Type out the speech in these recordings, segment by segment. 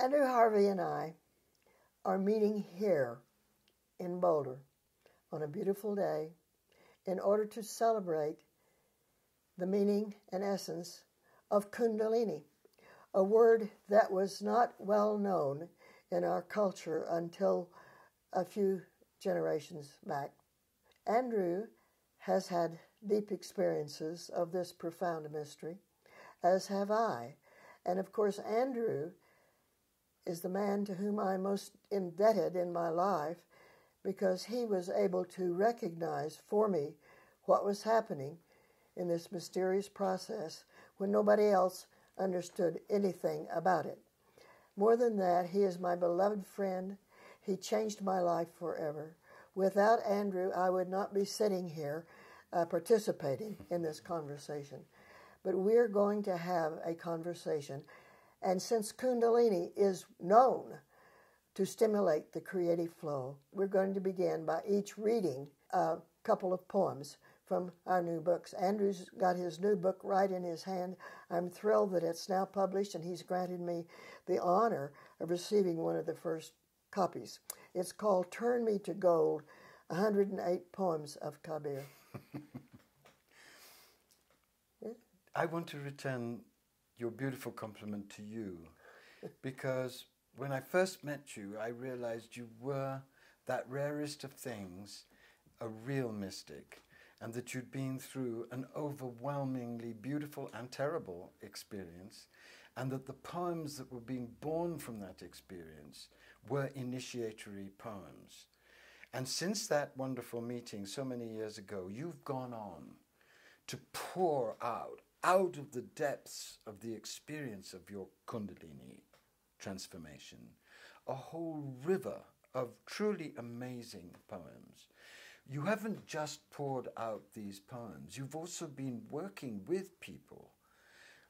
Andrew Harvey and I are meeting here in Boulder on a beautiful day in order to celebrate the meaning and essence of Kundalini, a word that was not well known in our culture until a few generations back. Andrew has had deep experiences of this profound mystery, as have I. And of course, Andrew is the man to whom I'm most indebted in my life because he was able to recognize for me what was happening in this mysterious process when nobody else understood anything about it. More than that, he is my beloved friend. He changed my life forever. Without Andrew, I would not be sitting here uh, participating in this conversation. But we're going to have a conversation and since Kundalini is known to stimulate the creative flow, we're going to begin by each reading a couple of poems from our new books. Andrew's got his new book right in his hand. I'm thrilled that it's now published, and he's granted me the honor of receiving one of the first copies. It's called Turn Me to Gold 108 Poems of Kabir. I want to return your beautiful compliment to you because when I first met you, I realized you were that rarest of things, a real mystic, and that you'd been through an overwhelmingly beautiful and terrible experience, and that the poems that were being born from that experience were initiatory poems. And since that wonderful meeting so many years ago, you've gone on to pour out out of the depths of the experience of your Kundalini transformation, a whole river of truly amazing poems. You haven't just poured out these poems, you've also been working with people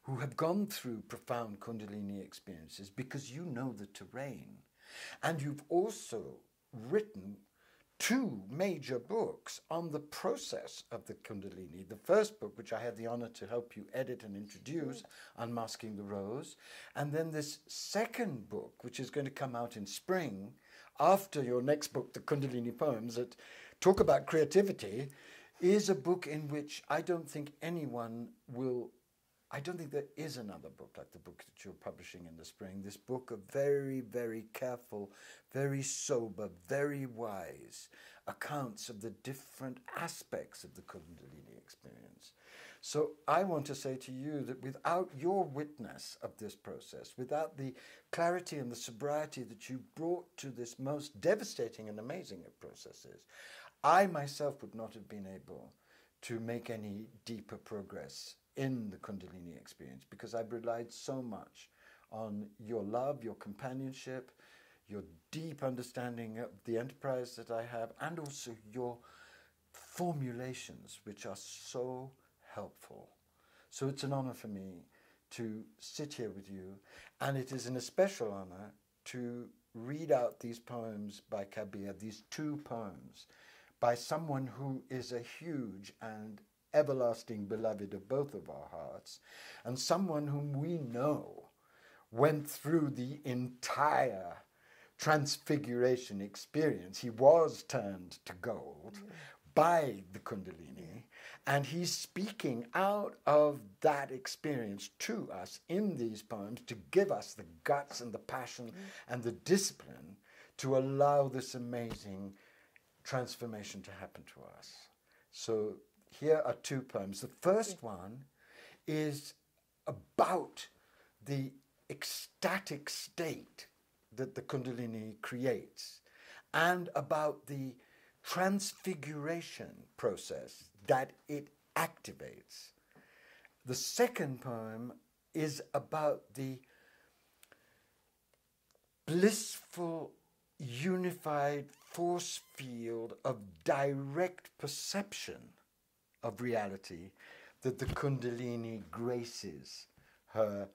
who have gone through profound Kundalini experiences because you know the terrain. And you've also written two major books on the process of the Kundalini. The first book, which I had the honor to help you edit and introduce, Unmasking the Rose, and then this second book, which is going to come out in spring after your next book, The Kundalini Poems, that talk about creativity, is a book in which I don't think anyone will I don't think there is another book like the book that you're publishing in the spring. This book of very, very careful, very sober, very wise accounts of the different aspects of the Kundalini experience. So I want to say to you that without your witness of this process, without the clarity and the sobriety that you brought to this most devastating and amazing of processes, I myself would not have been able to make any deeper progress in the Kundalini experience because I've relied so much on your love, your companionship, your deep understanding of the enterprise that I have, and also your formulations, which are so helpful. So it's an honor for me to sit here with you, and it is an especial honor to read out these poems by Kabir, these two poems, by someone who is a huge and everlasting beloved of both of our hearts, and someone whom we know went through the entire transfiguration experience. He was turned to gold mm. by the Kundalini, and he's speaking out of that experience to us in these poems to give us the guts and the passion mm. and the discipline to allow this amazing transformation to happen to us. So here are two poems. The first one is about the ecstatic state that the Kundalini creates and about the transfiguration process that it activates. The second poem is about the blissful, unified force field of direct perception of reality that the Kundalini graces her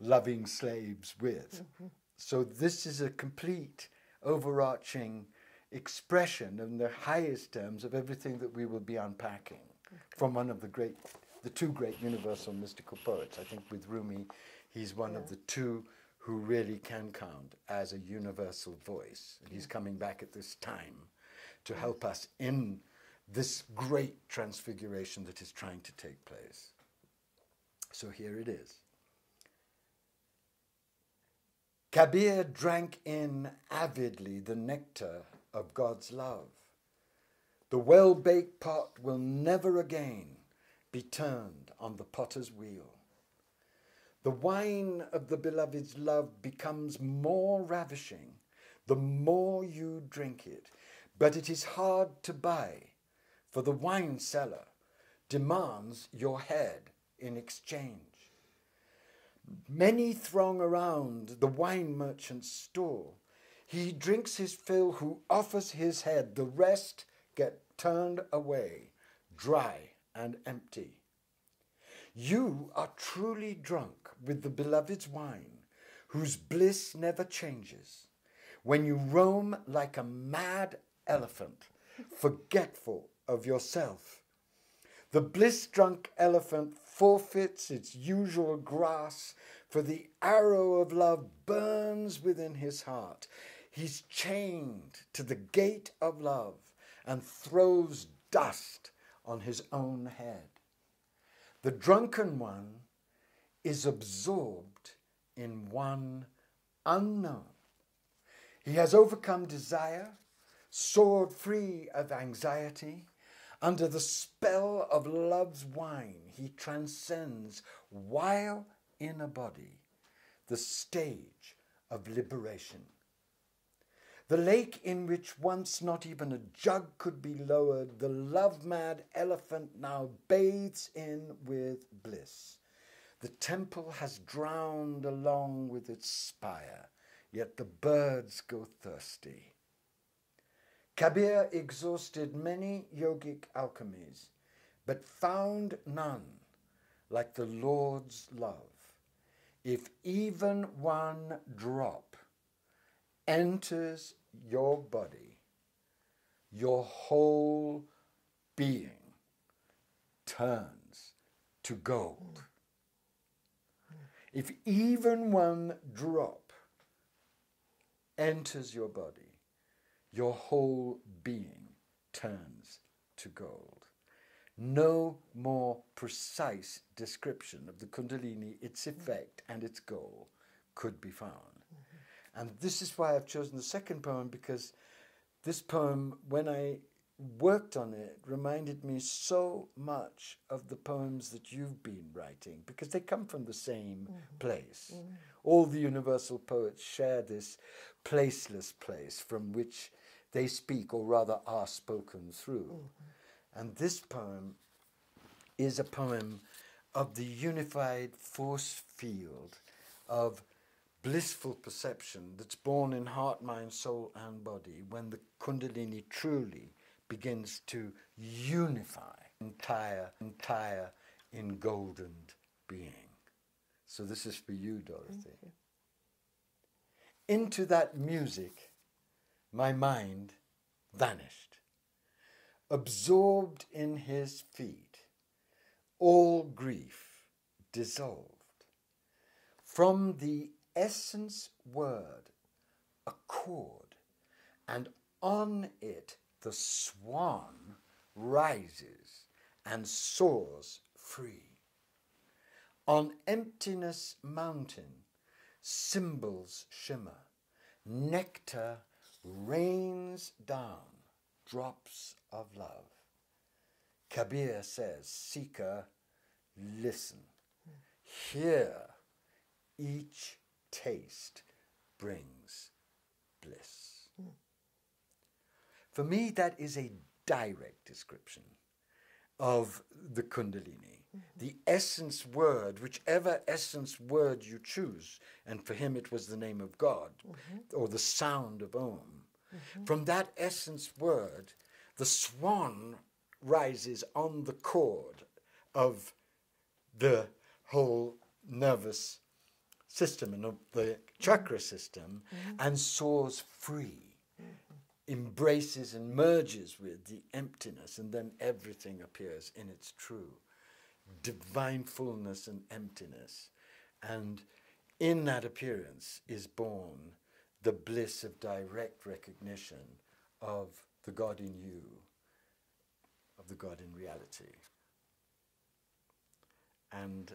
loving slaves with. Mm-hmm. So, this is a complete overarching expression in the highest terms of everything that we will be unpacking okay. from one of the great, the two great universal mystical poets. I think with Rumi, he's one yeah. of the two who really can count as a universal voice. And he's coming back at this time to help us in this great transfiguration that is trying to take place. So here it is. Kabir drank in avidly the nectar of God's love. The well baked pot will never again be turned on the potter's wheel. The wine of the beloved's love becomes more ravishing the more you drink it, but it is hard to buy, for the wine seller demands your head in exchange. Many throng around the wine merchant's stall. He drinks his fill who offers his head, the rest get turned away, dry and empty. You are truly drunk with the beloved's wine, whose bliss never changes. When you roam like a mad elephant, forgetful of yourself. The bliss drunk elephant forfeits its usual grass, for the arrow of love burns within his heart. He's chained to the gate of love and throws dust on his own head. The drunken one is absorbed in one unknown. He has overcome desire, soared free of anxiety. Under the spell of love's wine, he transcends while in a body the stage of liberation. The lake in which once not even a jug could be lowered, the love mad elephant now bathes in with bliss. The temple has drowned along with its spire, yet the birds go thirsty. Kabir exhausted many yogic alchemies, but found none like the Lord's love. If even one drop enters your body, your whole being turns to gold. If even one drop enters your body, your whole being turns to gold. No more precise description of the Kundalini, its effect, and its goal could be found. And this is why I've chosen the second poem because this poem, when I worked on it, reminded me so much of the poems that you've been writing because they come from the same mm-hmm. place. Mm-hmm. All the universal poets share this placeless place from which they speak, or rather are spoken through. Mm-hmm. And this poem is a poem of the unified force field of blissful perception that's born in heart, mind, soul, and body when the Kundalini truly begins to unify entire, entire in golden being. So this is for you, Dorothy. You. Into that music, my mind vanished, absorbed in his feet, all grief dissolved. From the essence word, accord, and on it the swan rises and soars free. On emptiness mountain, cymbals shimmer, nectar rains down, drops of love. Kabir says, Seeker, listen. Hear each taste brings bliss. For me, that is a direct description of the Kundalini. Mm-hmm. The essence word, whichever essence word you choose, and for him it was the name of God mm-hmm. or the sound of Om. Mm-hmm. From that essence word, the swan rises on the cord of the whole nervous system and of the chakra system mm-hmm. and soars free, mm-hmm. embraces and merges with the emptiness, and then everything appears in its true divine fullness and emptiness. And in that appearance is born the bliss of direct recognition of the God in you, of the God in reality. And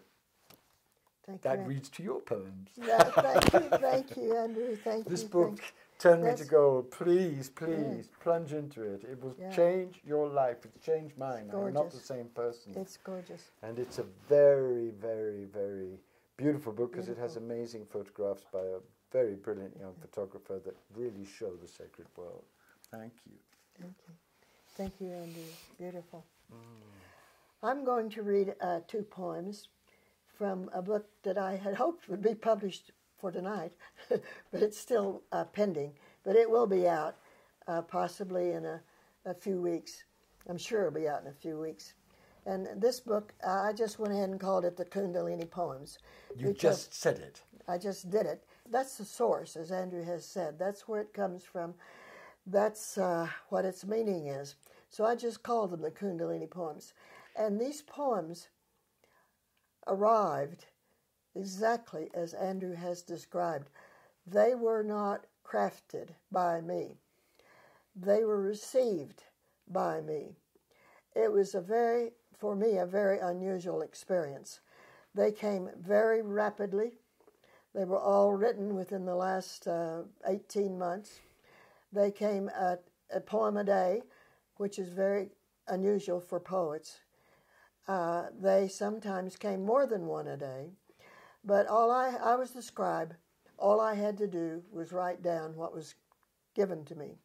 Thank that you. reads to your poems. Yeah, thank you, thank you, Andrew. Thank This you. book turned me to go, please, please, plunge into it. It will Yeah. change your life. It changed mine. I'm not the same person. It's gorgeous. and it's a very, very, very beautiful book because it has amazing photographs by a very brilliant young photographer that really show the sacred world. Thank you. Thank you. Thank you, Andrew. Beautiful. Mm. I'm going to read uh, two poems from a book that I had hoped would be published for tonight, but it's still uh, pending. But it will be out uh, possibly in a, a few weeks. I'm sure it'll be out in a few weeks. And this book, I just went ahead and called it the Kundalini Poems. You just said it. I just did it. That's the source, as Andrew has said. That's where it comes from. That's uh, what its meaning is. So I just called them the Kundalini poems. And these poems arrived exactly as Andrew has described. They were not crafted by me, they were received by me. It was a very, for me, a very unusual experience. They came very rapidly. They were all written within the last uh, 18 months. They came at a poem a day, which is very unusual for poets. Uh, they sometimes came more than one a day, but all I, I was the scribe. All I had to do was write down what was given to me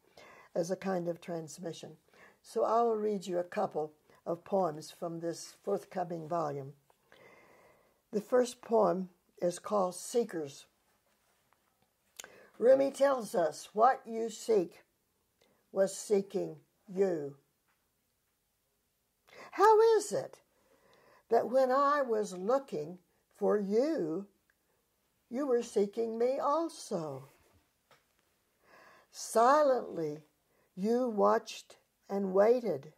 as a kind of transmission. So I will read you a couple of poems from this forthcoming volume. The first poem is called Seekers. Rumi tells us what you seek was seeking you. How is it that when I was looking for you, you were seeking me also? Silently, you watched and waited.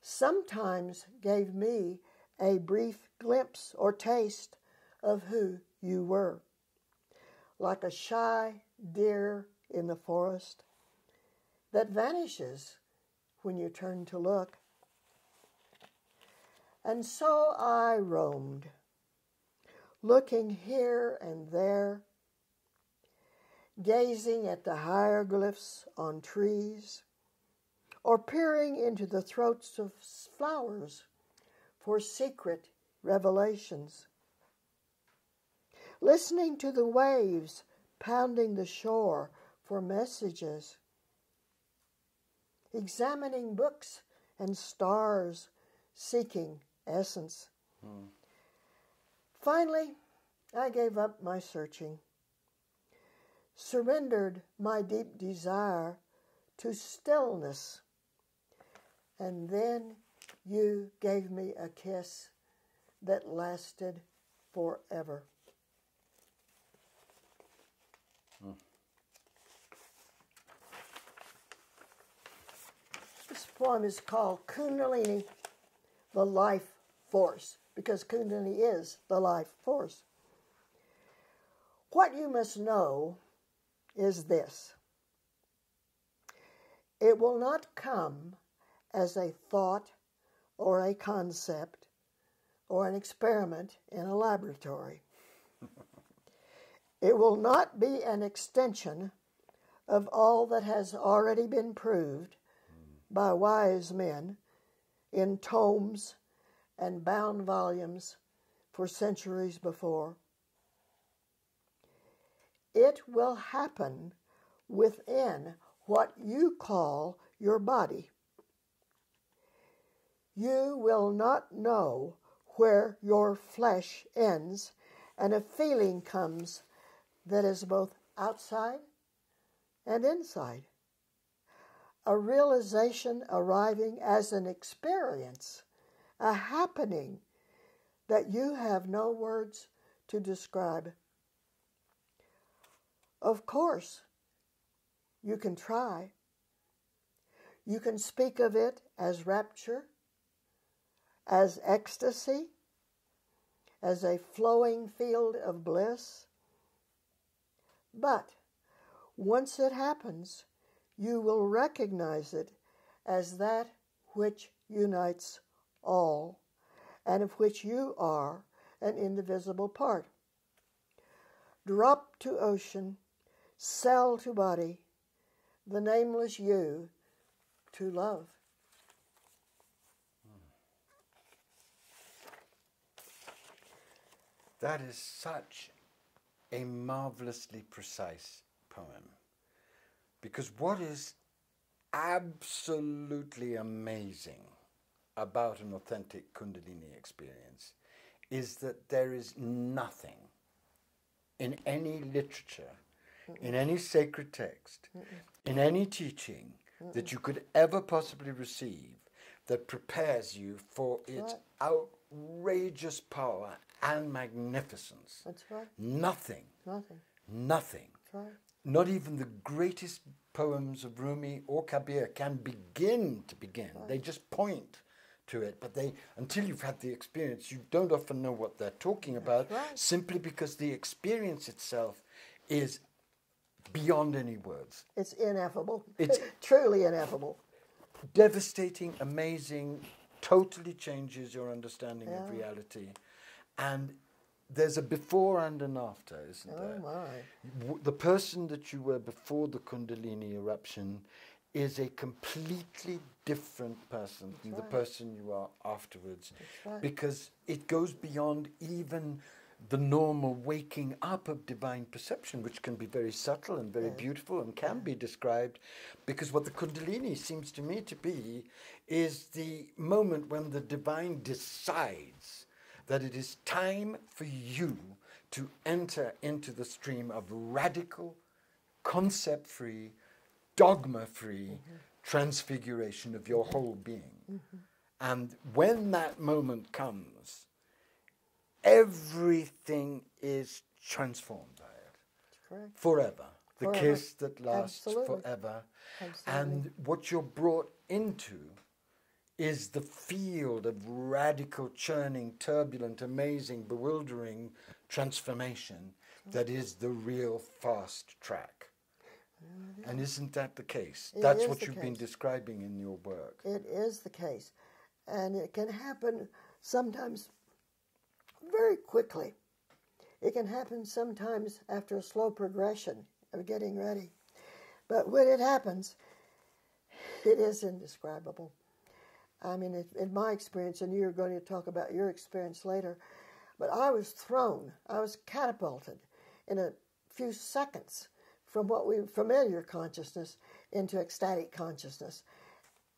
Sometimes gave me a brief glimpse or taste of who you were. Like a shy deer in the forest that vanishes when you turn to look. And so I roamed, looking here and there, gazing at the hieroglyphs on trees, or peering into the throats of flowers for secret revelations. Listening to the waves pounding the shore for messages. Examining books and stars seeking essence. Hmm. Finally, I gave up my searching, surrendered my deep desire to stillness, and then you gave me a kiss that lasted forever. Hmm. This poem is called Kundalini, the life force, because Kundalini is the life force. What you must know is this it will not come as a thought or a concept or an experiment in a laboratory. it will not be an extension of all that has already been proved by wise men in tomes and bound volumes for centuries before. It will happen within what you call your body. You will not know where your flesh ends, and a feeling comes that is both outside and inside. A realization arriving as an experience, a happening that you have no words to describe. Of course, you can try. You can speak of it as rapture, as ecstasy, as a flowing field of bliss. But once it happens, you will recognize it as that which unites all, and of which you are an indivisible part. Drop to ocean, cell to body, the nameless you to love. That is such a marvelously precise poem. Because what is absolutely amazing about an authentic Kundalini experience is that there is nothing in any literature, Mm-mm. in any sacred text, Mm-mm. in any teaching Mm-mm. that you could ever possibly receive that prepares you for its outrageous power and magnificence. That's right. Nothing. Nothing. Nothing. That's right. Not even the greatest poems of Rumi or Kabir can begin to begin. Right. They just point to it, but they until you've had the experience, you don't often know what they're talking about. Right. Simply because the experience itself is beyond any words. It's ineffable. It's truly ineffable. Devastating, amazing, totally changes your understanding yeah. of reality. And there's a before and an after, isn't oh there? My. The person that you were before the Kundalini eruption is a completely different person That's than right. the person you are afterwards. Right. Because it goes beyond even the normal waking up of divine perception, which can be very subtle and very beautiful and can be described. Because what the Kundalini seems to me to be is the moment when the divine decides that it is time for you to enter into the stream of radical, concept free, dogma free mm-hmm. Transfiguration of your whole being. Mm-hmm. And when that moment comes, everything is transformed by it. Forever. The forever. kiss that lasts Absolutely. forever. Absolutely. And what you're brought into is the field of radical, churning, turbulent, amazing, bewildering transformation that is the real fast track. And isn't that the case? It That's what you've case. been describing in your work. It is the case. And it can happen sometimes very quickly. It can happen sometimes after a slow progression of getting ready. But when it happens, it is indescribable. I mean, it, in my experience, and you're going to talk about your experience later, but I was thrown, I was catapulted in a few seconds from what we familiar consciousness into ecstatic consciousness.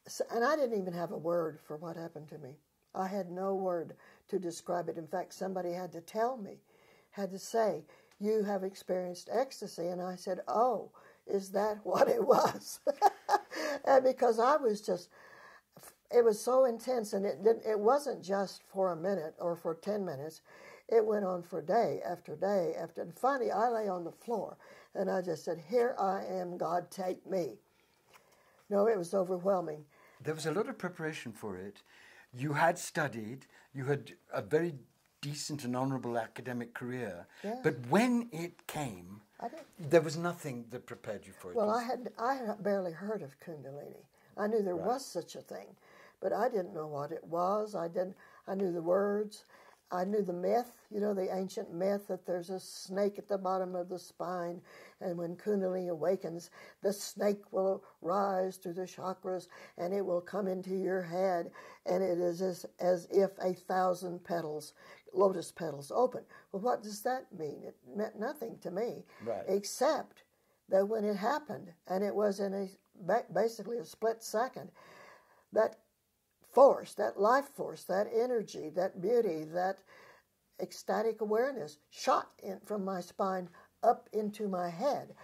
So, and I didn't even have a word for what happened to me. I had no word to describe it. In fact, somebody had to tell me, had to say, You have experienced ecstasy. And I said, Oh, is that what it was? and because I was just, it was so intense, and it didn't, it wasn't just for a minute or for 10 minutes. It went on for day after day after. And finally, I lay on the floor and I just said, Here I am, God, take me. No, it was overwhelming. There was a lot of preparation for it. You had studied, you had a very decent and honorable academic career. Yeah. But when it came, there was nothing that prepared you for it. Well, I had I had barely heard of Kundalini. I knew there Right. was such a thing, but I didn't know what it was. I didn't. I knew the words. I knew the myth, you know, the ancient myth that there's a snake at the bottom of the spine, and when Kundalini awakens, the snake will rise through the chakras and it will come into your head, and it is as, as if a thousand petals, lotus petals, open. Well, what does that mean? It meant nothing to me, Right. except that when it happened, and it was in a basically a split second, that force, that life force, that energy, that beauty, that ecstatic awareness shot in from my spine up into my head.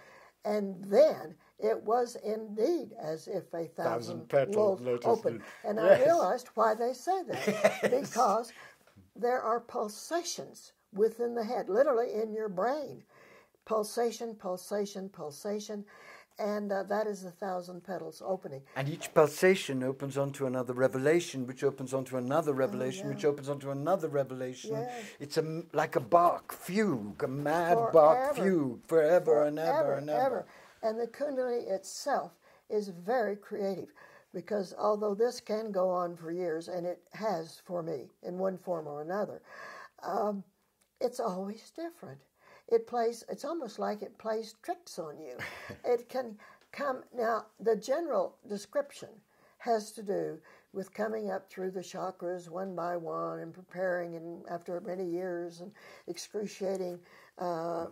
And then it was indeed as if a thousand, Thousand petal lo- lotus opened. And Yes. I realized why they say that. Because there are pulsations within the head, literally in your brain. Pulsation, pulsation, pulsation. And uh, that is the thousand petals opening. And each pulsation opens onto another revelation, which opens onto another revelation, which Oh, yeah. opens onto another revelation. Yes. It's a like a Bach fugue, a mad Bach Forever. fugue, forever and ever Forever, and ever. And the Kundalini itself is very creative because although this can go on for years, and it has for me in one form or another, um, it's always different. It plays, it's almost like it plays tricks on you. it can come, now, the general description has to do with coming up through the chakras one by one and preparing, and after many years, and excruciating. Uh,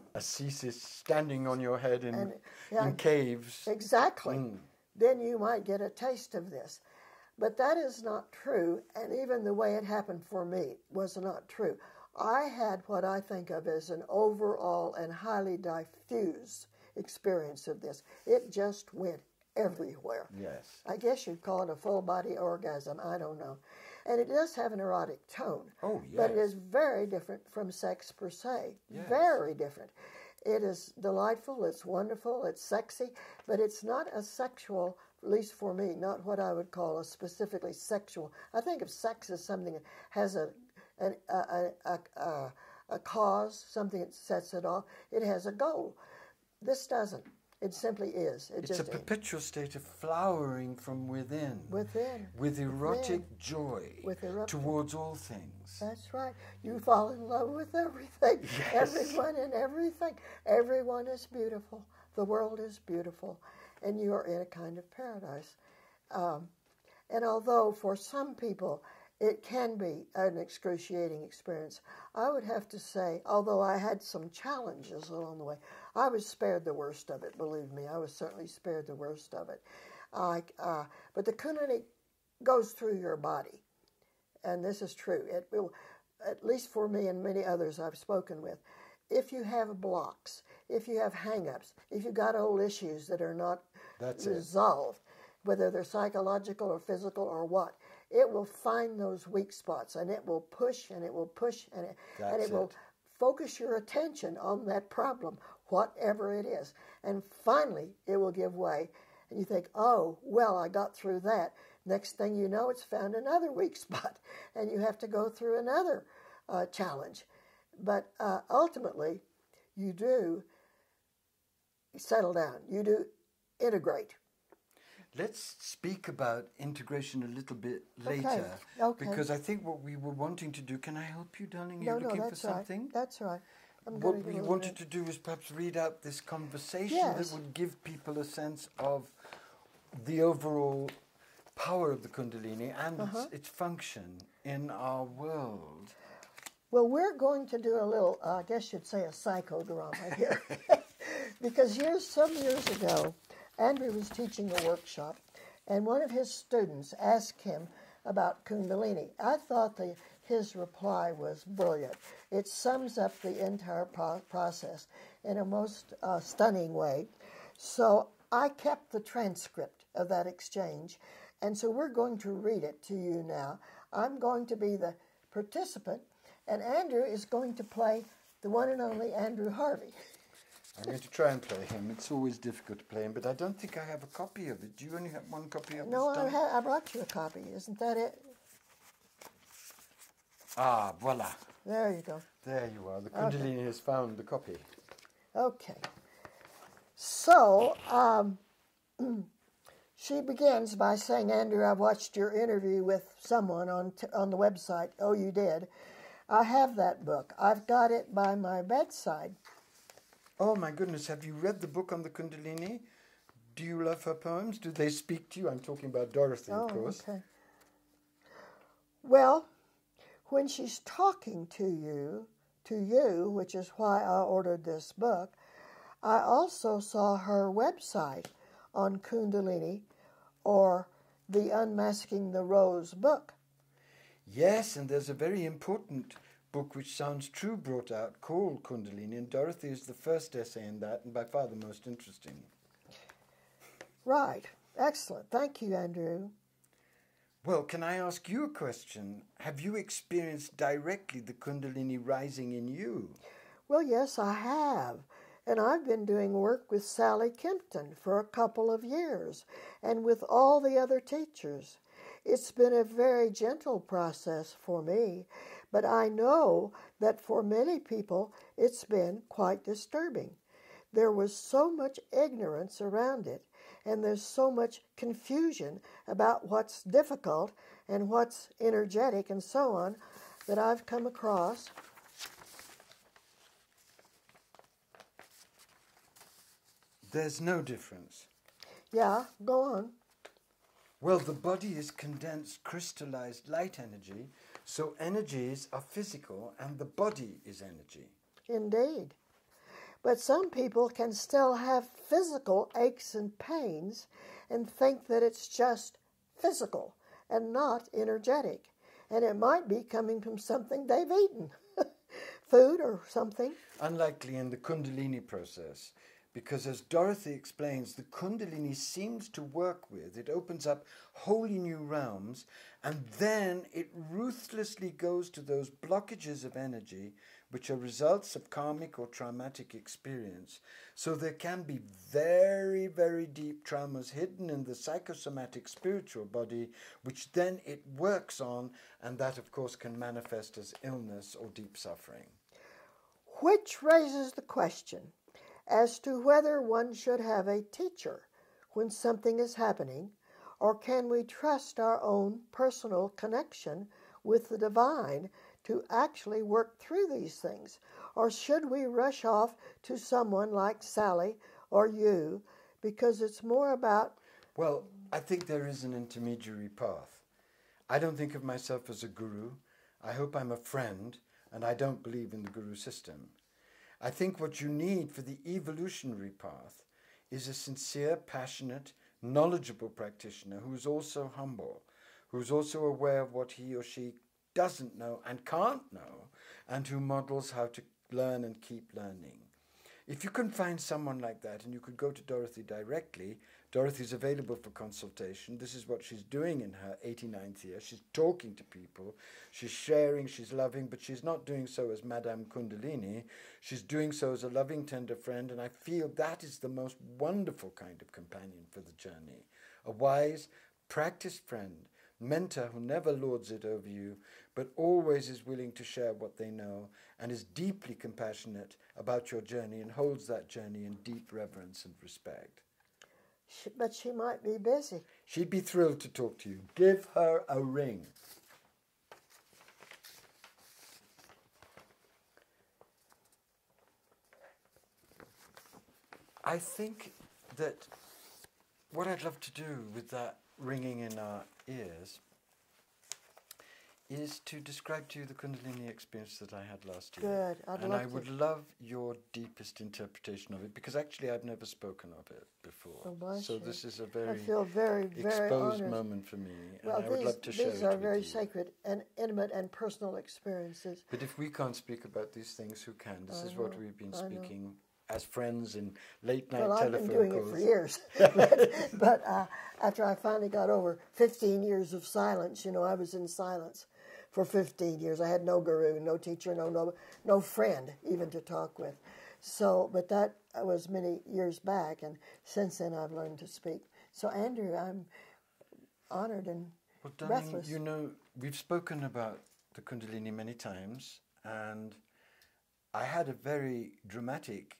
standing on your head in, And, yeah, in caves. Exactly. Mm. Then you might get a taste of this. But that is not true, and even the way it happened for me was not true. I had what I think of as an overall and highly diffuse experience of this. It just went everywhere. Yes. I guess you'd call it a full body orgasm. I don't know. And it does have an erotic tone. Oh, yes. But it is very different from sex per se. Yes. Very different. It is delightful, it's wonderful, it's sexy, but it's not a sexual, at least for me, not what I would call a specifically sexual. I think of sex as something that has a, an, a, a, a, a, a cause, something that sets it off. It has a goal. This doesn't. It simply is. It It's just a perpetual state of flowering from within. within. with erotic joy With erotic- towards all things. That's right. You fall in love with everything, Yes. everyone and everything. Everyone is beautiful. The world is beautiful, and you are in a kind of paradise. Um, and although for some people it can be an excruciating experience, I would have to say, although I had some challenges along the way, I was spared the worst of it. Believe me, I was certainly spared the worst of it. I, uh, but the Kundalini goes through your body and this is true. It will, at least for me and many others I've spoken with, if you have blocks, if you have hang-ups, if you've got old issues that are not That's it. resolved, whether they're psychological or physical or what, it will find those weak spots and it will push and it will push and it, and That's it will focus your attention on that problem, whatever it is. And finally, it will give way. And you think, oh, well, I got through that. Next thing you know, it's found another weak spot, and you have to go through another uh, challenge. But uh, ultimately, you do settle down, you do integrate. Let's speak about integration a little bit later. okay. Because I think what we were wanting to do, can I help you, darling? You're no, looking that's for something? right. That's right. I'm what we get a little wanted bit- to do is perhaps read out this conversation Yes. that would give people a sense of the overall power of the Kundalini and Uh-huh. its, its function in our world. Well, we're going to do a little, uh, I guess you'd say a psychodrama here. because years, some years ago, Andrew was teaching a workshop, and one of his students asked him about Kundalini. I thought the, his reply was brilliant. It sums up the entire pro- process in a most uh, stunning way. So I kept the transcript of that exchange, and so we're going to read it to you now. I'm going to be the participant, and Andrew is going to play the one and only Andrew Harvey. I'm going to try and play him. It's always difficult to play him, but I don't think I have a copy of it. Do you only have one copy of No, this? I, ha- I brought you a copy. Isn't that it? Ah, voila. There you go. There you are. The Kundalini has found the copy. Okay. So, um, she begins by saying, Andrew, I've watched your interview with someone on, t- on the website. Oh, you did? I have that book. I've got it by my bedside. Oh my goodness, have you read the book on the Kundalini? Do you love her poems? Do they speak to you? I'm talking about Dorothy, Oh, of course. okay. Well, when she's talking to you, to you, which is why I ordered this book, I also saw her website on Kundalini or the Unmasking the Rose book. Yes, and there's a very important book which Sounds True brought out called Kundalini, and Dorothy is the first essay in that, and by far the most interesting. Right. Excellent. Thank you, Andrew. Well, can I ask you a question? Have you experienced directly the Kundalini rising in you? Well, yes, I have. And I've been doing work with Sally Kempton for a couple of years and with all the other teachers. It's been a very gentle process for me, but I know that for many people it's been quite disturbing. There was so much ignorance around it, and there's so much confusion about what's difficult and what's energetic and so on that I've come across. There's no difference. Yeah, go on. Well, the body is condensed, crystallized light energy, so energies are physical and the body is energy. Indeed. But some people can still have physical aches and pains and think that it's just physical and not energetic. And it might be coming from something they've eaten, food or something. Unlikely in the Kundalini process, because as Dorothy explains, the Kundalini seems to work with, it opens up wholly new realms, and then it ruthlessly goes to those blockages of energy which are results of karmic or traumatic experience. So there can be very, very deep traumas hidden in the psychosomatic spiritual body, which then it works on, and that, of course, can manifest as illness or deep suffering. Which raises the question as to whether one should have a teacher when something is happening, or can we trust our own personal connection with the divine to actually work through these things? Or should we rush off to someone like Sally or you because it's more about. Well, I think there is an intermediary path. I don't think of myself as a guru. I hope I'm a friend, and I don't believe in the guru system. I think what you need for the evolutionary path is a sincere, passionate, knowledgeable practitioner who is also humble, who is also aware of what he or she doesn't know and can't know, and who models how to learn and keep learning. If you can find someone like that and you could go to Dorothy directly, Dorothy's available for consultation. This is what she's doing in her 89th year. She's talking to people, she's sharing, she's loving, but she's not doing so as Madame Kundalini. She's doing so as a loving, tender friend, and I feel that is the most wonderful kind of companion for the journey. A wise, practiced friend, mentor who never lords it over you, but always is willing to share what they know and is deeply compassionate about your journey and holds that journey in deep reverence and respect. She, but she might be busy. She'd be thrilled to talk to you. Give her a ring. I think that what I'd love to do with that ringing in our ears is to describe to you the Kundalini experience that I had last year. Good. I'd and I would love your deepest interpretation of it because actually I've never spoken of it before. Oh, so you. this is a very I feel very, very exposed honored. moment for me, well, and I these, would love to share it. these are very you. sacred and intimate and personal experiences. But if we can't speak about these things, who can? This I is what we've been I know. speaking as friends in late night Well, I've telephone been doing calls. it for years, but, but uh, after I finally got over 15 years of silence, you know, I was in silence for 15 years. I had no guru, no teacher, no no no friend even to talk with. So, but that was many years back, and since then I've learned to speak. So, Andrew, I'm honored and Well, darling, breathless. you know, we've spoken about the Kundalini many times, and I had a very dramatic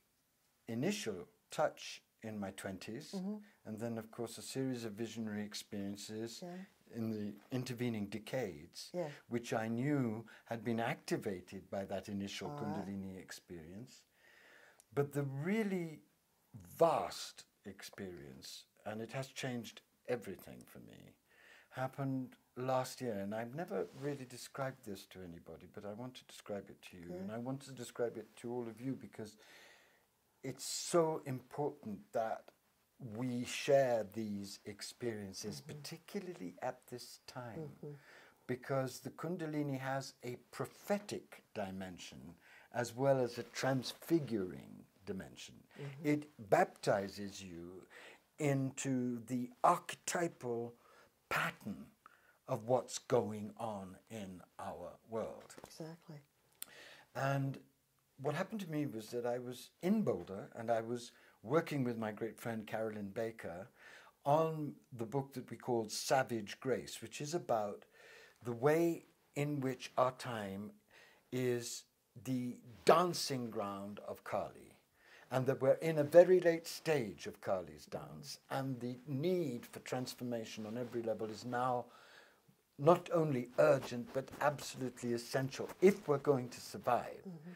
initial touch in my 20s, mm-hmm. and then, of course, a series of visionary experiences Yeah. In the intervening decades, Yeah. which I knew had been activated by that initial Ah. Kundalini experience. But the really vast experience, and it has changed everything for me, happened last year. And I've never really described this to anybody, but I want to describe it to you. And I want to describe it to all of you because it's so important that we share these experiences, mm-hmm. particularly at this time, mm-hmm. because the Kundalini has a prophetic dimension as well as a transfiguring dimension. Mm-hmm. It baptizes you into the archetypal pattern of what's going on in our world. exactly. And what happened to me was that I was in Boulder and I was working with my great friend Carolyn Baker on the book that we called Savage Grace, which is about the way in which our time is the dancing ground of Kali. And that we're in a very late stage of Kali's dance, and the need for transformation on every level is now not only urgent but absolutely essential if we're going to survive. Mm-hmm.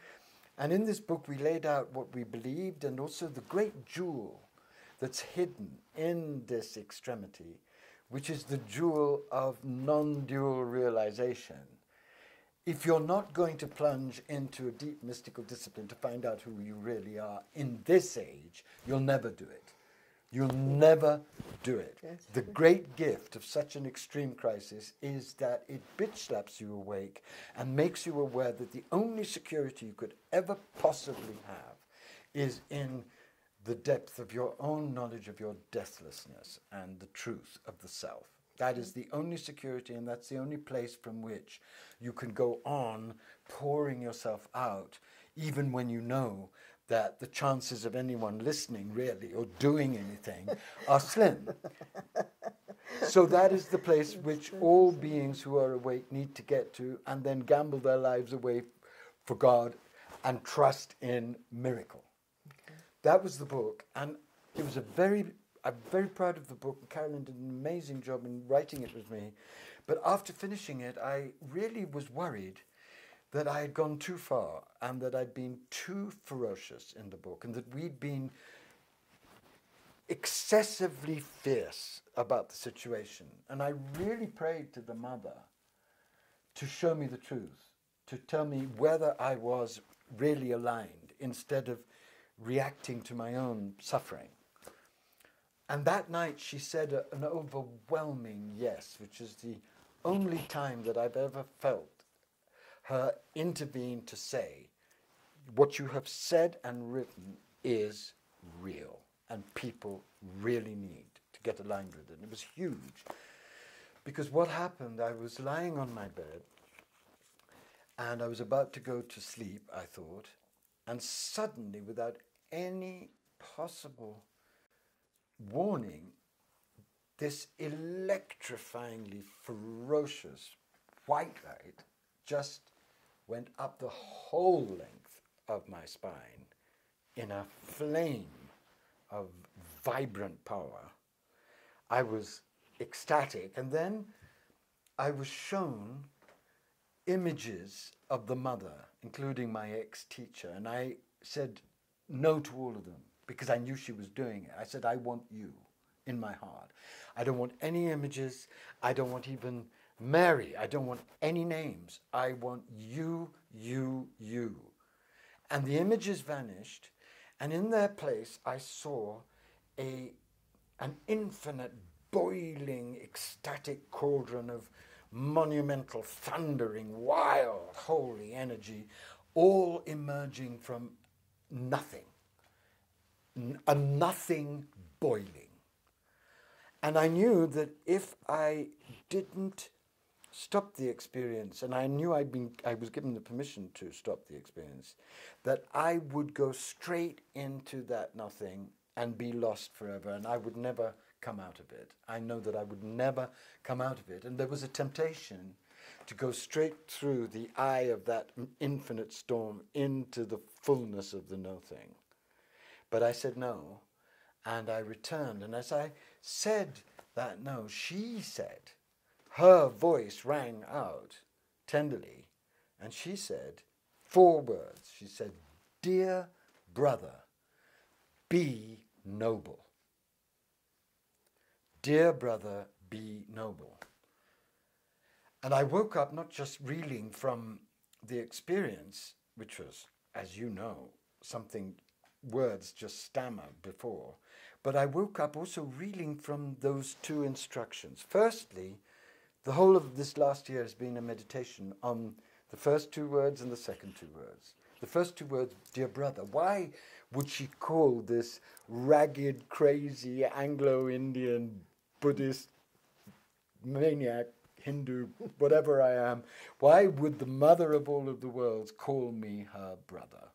And in this book, we laid out what we believed and also the great jewel that's hidden in this extremity, which is the jewel of non dual realization. If you're not going to plunge into a deep mystical discipline to find out who you really are in this age, you'll never do it. You'll never do it. The great gift of such an extreme crisis is that it bitch slaps you awake and makes you aware that the only security you could ever possibly have is in the depth of your own knowledge of your deathlessness and the truth of the self. That is the only security, and that's the only place from which you can go on pouring yourself out, even when you know that the chances of anyone listening really or doing anything are slim. so that is the place which all beings who are awake need to get to and then gamble their lives away for God and trust in miracle. Okay. That was the book and it was a very I'm very proud of the book. And Carolyn did an amazing job in writing it with me. But after finishing it, I really was worried that I had gone too far and that I'd been too ferocious in the book and that we'd been excessively fierce about the situation. And I really prayed to the mother to show me the truth, to tell me whether I was really aligned instead of reacting to my own suffering. And that night she said a, an overwhelming yes, which is the only time that I've ever felt her intervene to say, what you have said and written is real, and people really need to get aligned with it. And it was huge. Because what happened, I was lying on my bed, and I was about to go to sleep, I thought, and suddenly, without any possible warning, this electrifyingly ferocious white light just went up the whole length of my spine in a flame of vibrant power. I was ecstatic, and then I was shown images of the mother, including my ex teacher, and I said no to all of them because I knew she was doing it. I said, I want you in my heart. I don't want any images. I don't want even Mary. I don't want any names. I want you, you, you. And the images vanished, and in their place I saw a, an infinite, boiling, ecstatic cauldron of monumental, thundering, wild, holy energy, all emerging from nothing a nothing boiling. And I knew that if I didn't stop the experience, and I knew I'd been, I was given the permission to stop the experience, that I would go straight into that nothing and be lost forever, and I would never come out of it. I know that I would never come out of it. And there was a temptation to go straight through the eye of that infinite storm into the fullness of the nothing. But I said no, and I returned. And as I said that no, she said, her voice rang out tenderly, and she said four words. She said, Dear brother, be noble. Dear brother, be noble. And I woke up not just reeling from the experience, which was, as you know, something words just stammer before. But I woke up also reeling from those two instructions. Firstly, the whole of this last year has been a meditation on the first two words and the second two words. The first two words, dear brother. Why would she call this ragged, crazy Anglo Indian Buddhist maniac, Hindu, whatever I am? Why would the mother of all of the worlds call me her brother?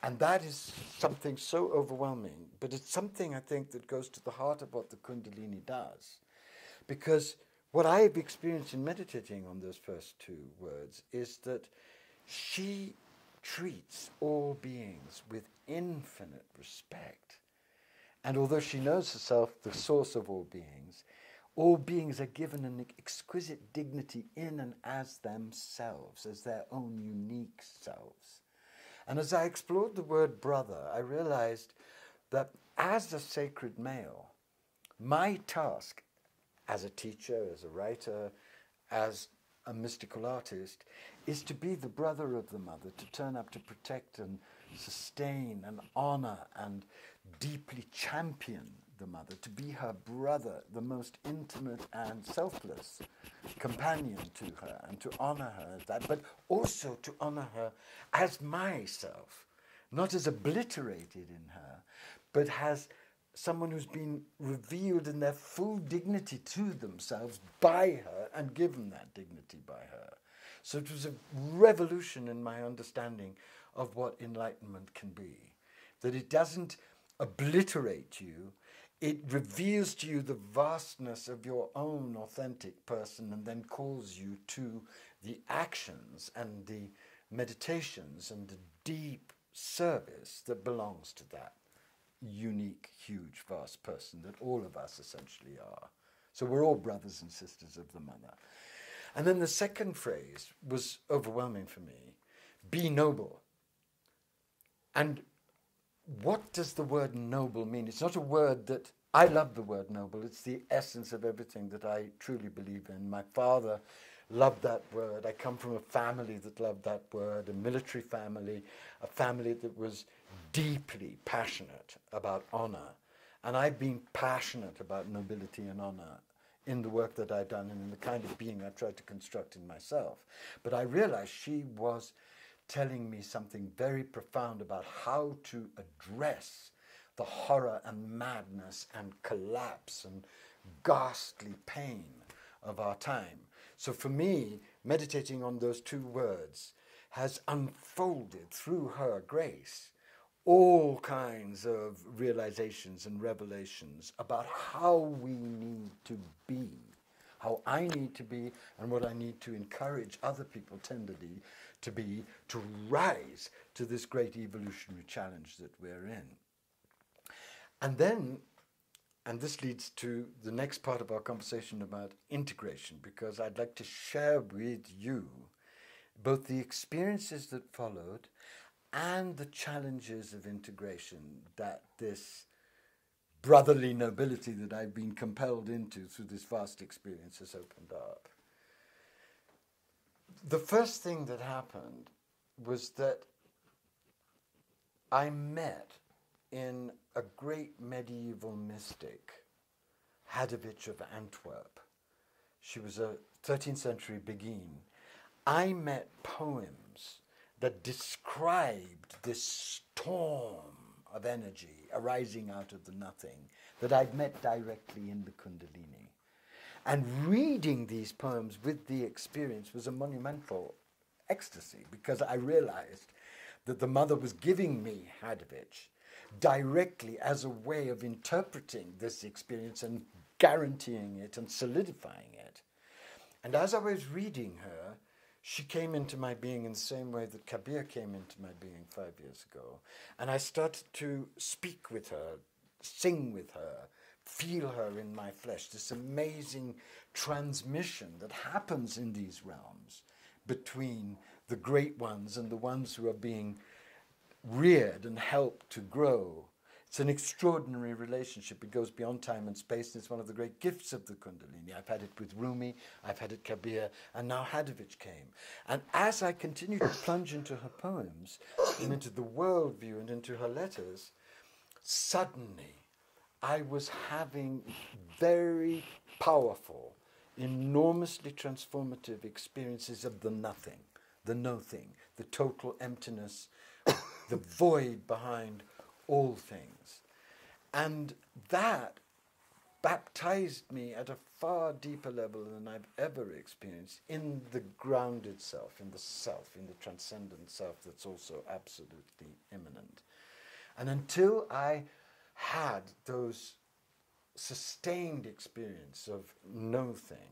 And that is something so overwhelming, but it's something I think that goes to the heart of what the Kundalini does. Because what I've experienced in meditating on those first two words is that she treats all beings with infinite respect. And although she knows herself the source of all beings, all beings are given an exquisite dignity in and as themselves, as their own unique selves. And as I explored the word brother, I realized that as a sacred male, my task as a teacher, as a writer, as a mystical artist, is to be the brother of the mother, to turn up to protect and sustain and honor and deeply champion the mother, to be her brother, the most intimate and selfless companion to her, and to honor her as that, but also to honor her as myself, not as obliterated in her, but as someone who's been revealed in their full dignity to themselves by her and given that dignity by her. So it was a revolution in my understanding of what enlightenment can be. That it doesn't obliterate you, it reveals to you the vastness of your own authentic person and then calls you to the actions and the meditations and the deep service that belongs to that unique, huge, vast person that all of us essentially are. So we're all brothers and sisters of the mother. And then the second phrase was overwhelming for me be noble. And what does the word noble mean? It's not a word that I love the word noble, it's the essence of everything that I truly believe in. My father loved that word. I come from a family that loved that word, a military family, a family that was deeply passionate about honor. And I've been passionate about nobility and honor in the work that I've done and in the kind of being I've tried to construct in myself. But I realized she was telling me something very profound about how to address the horror and madness and collapse and ghastly pain of our time. So for me, meditating on those two words has unfolded through her grace all kinds of realizations and revelations about how we need to be, how I need to be, and what I need to encourage other people tenderly to be to rise to this great evolutionary challenge that we're in. And then, and this leads to the next part of our conversation about integration, because I'd like to share with you both the experiences that followed and the challenges of integration that this brotherly nobility that I've been compelled into through this vast experience has opened up. The first thing that happened was that I met in a great medieval mystic, Hadewijch of Antwerp. She was a 13th century beguine. I met poems that described this storm of energy arising out of the nothing that I'd met directly in the Kundalini. And reading these poems with the experience was a monumental ecstasy because I realized that the mother was giving me Hadewijch directly as a way of interpreting this experience and guaranteeing it and solidifying it. And as I was reading her, she came into my being in the same way that Kabir came into my being five years ago. And I started to speak with her, sing with her, feel her in my flesh. This amazing transmission that happens in these realms between the great ones and the ones who are being reared and helped to grow it's an extraordinary relationship. It goes beyond time and space, and it's one of the great gifts of the Kundalini. I've had it with Rumi, I've had it Kabir, and now Hadewijch came. And as I continued to plunge into her poems and into the worldview and into her letters, suddenly I was having very powerful, enormously transformative experiences of the nothing, the no thing, the total emptiness, the void behind all things. And that baptized me at a far deeper level than I've ever experienced in the grounded self, in the self, in the transcendent self that's also absolutely immanent. And until I had those sustained experience of no thing,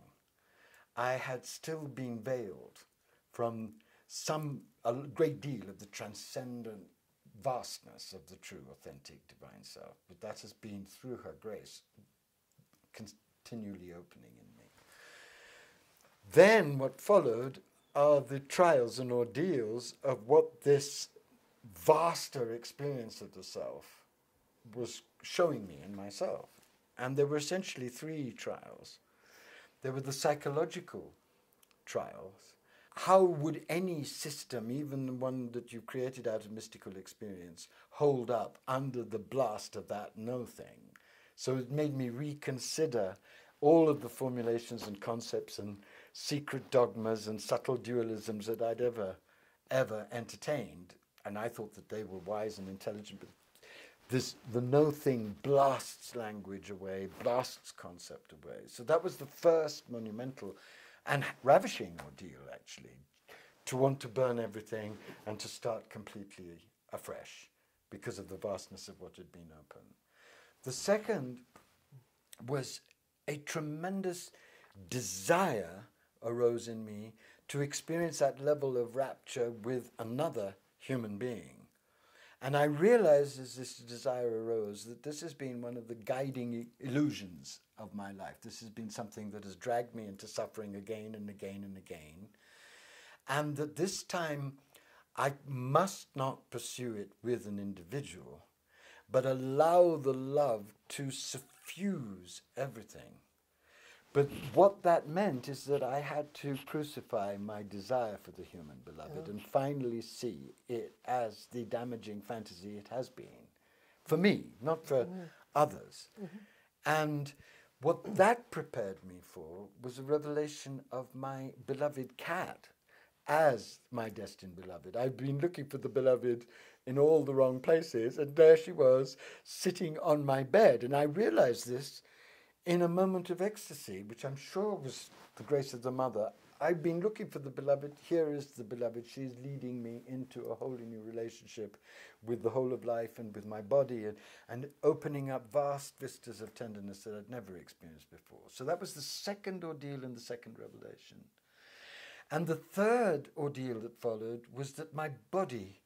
I had still been veiled from some a great deal of the transcendent vastness of the true, authentic divine self. But that has been through her grace continually opening in me. Then what followed are the trials and ordeals of what this vaster experience of the self was showing me in myself. And there were essentially three trials. There were the psychological trials. How would any system, even the one that you created out of mystical experience, hold up under the blast of that no thing? So it made me reconsider all of the formulations and concepts and secret dogmas and subtle dualisms that I'd ever, ever entertained. And I thought that they were wise and intelligent, but this, the no thing blasts language away, blasts concept away. So that was the first monumental and ravishing ordeal, actually, to want to burn everything and to start completely afresh because of the vastness of what had been open. The second was a tremendous desire arose in me to experience that level of rapture with another human being. And I realized as this desire arose that this has been one of the guiding illusions of my life. This has been something that has dragged me into suffering again and again and again. And that this time I must not pursue it with an individual, but allow the love to suffuse everything. But what that meant is that I had to crucify my desire for the human beloved and finally see it as the damaging fantasy it has been. For me, not for mm-hmm. others. Mm-hmm. And what that prepared me for was a revelation of my beloved cat as my destined beloved. I'd been looking for the beloved in all the wrong places, and there she was sitting on my bed. And I realized this in a moment of ecstasy, which I'm sure was the grace of the mother. I've been looking for the beloved. Here is the beloved. She's leading me into a wholly new relationship with the whole of life and with my body and, and opening up vast vistas of tenderness that I'd never experienced before. So that was the second ordeal and the second revelation. And the third ordeal that followed was that my body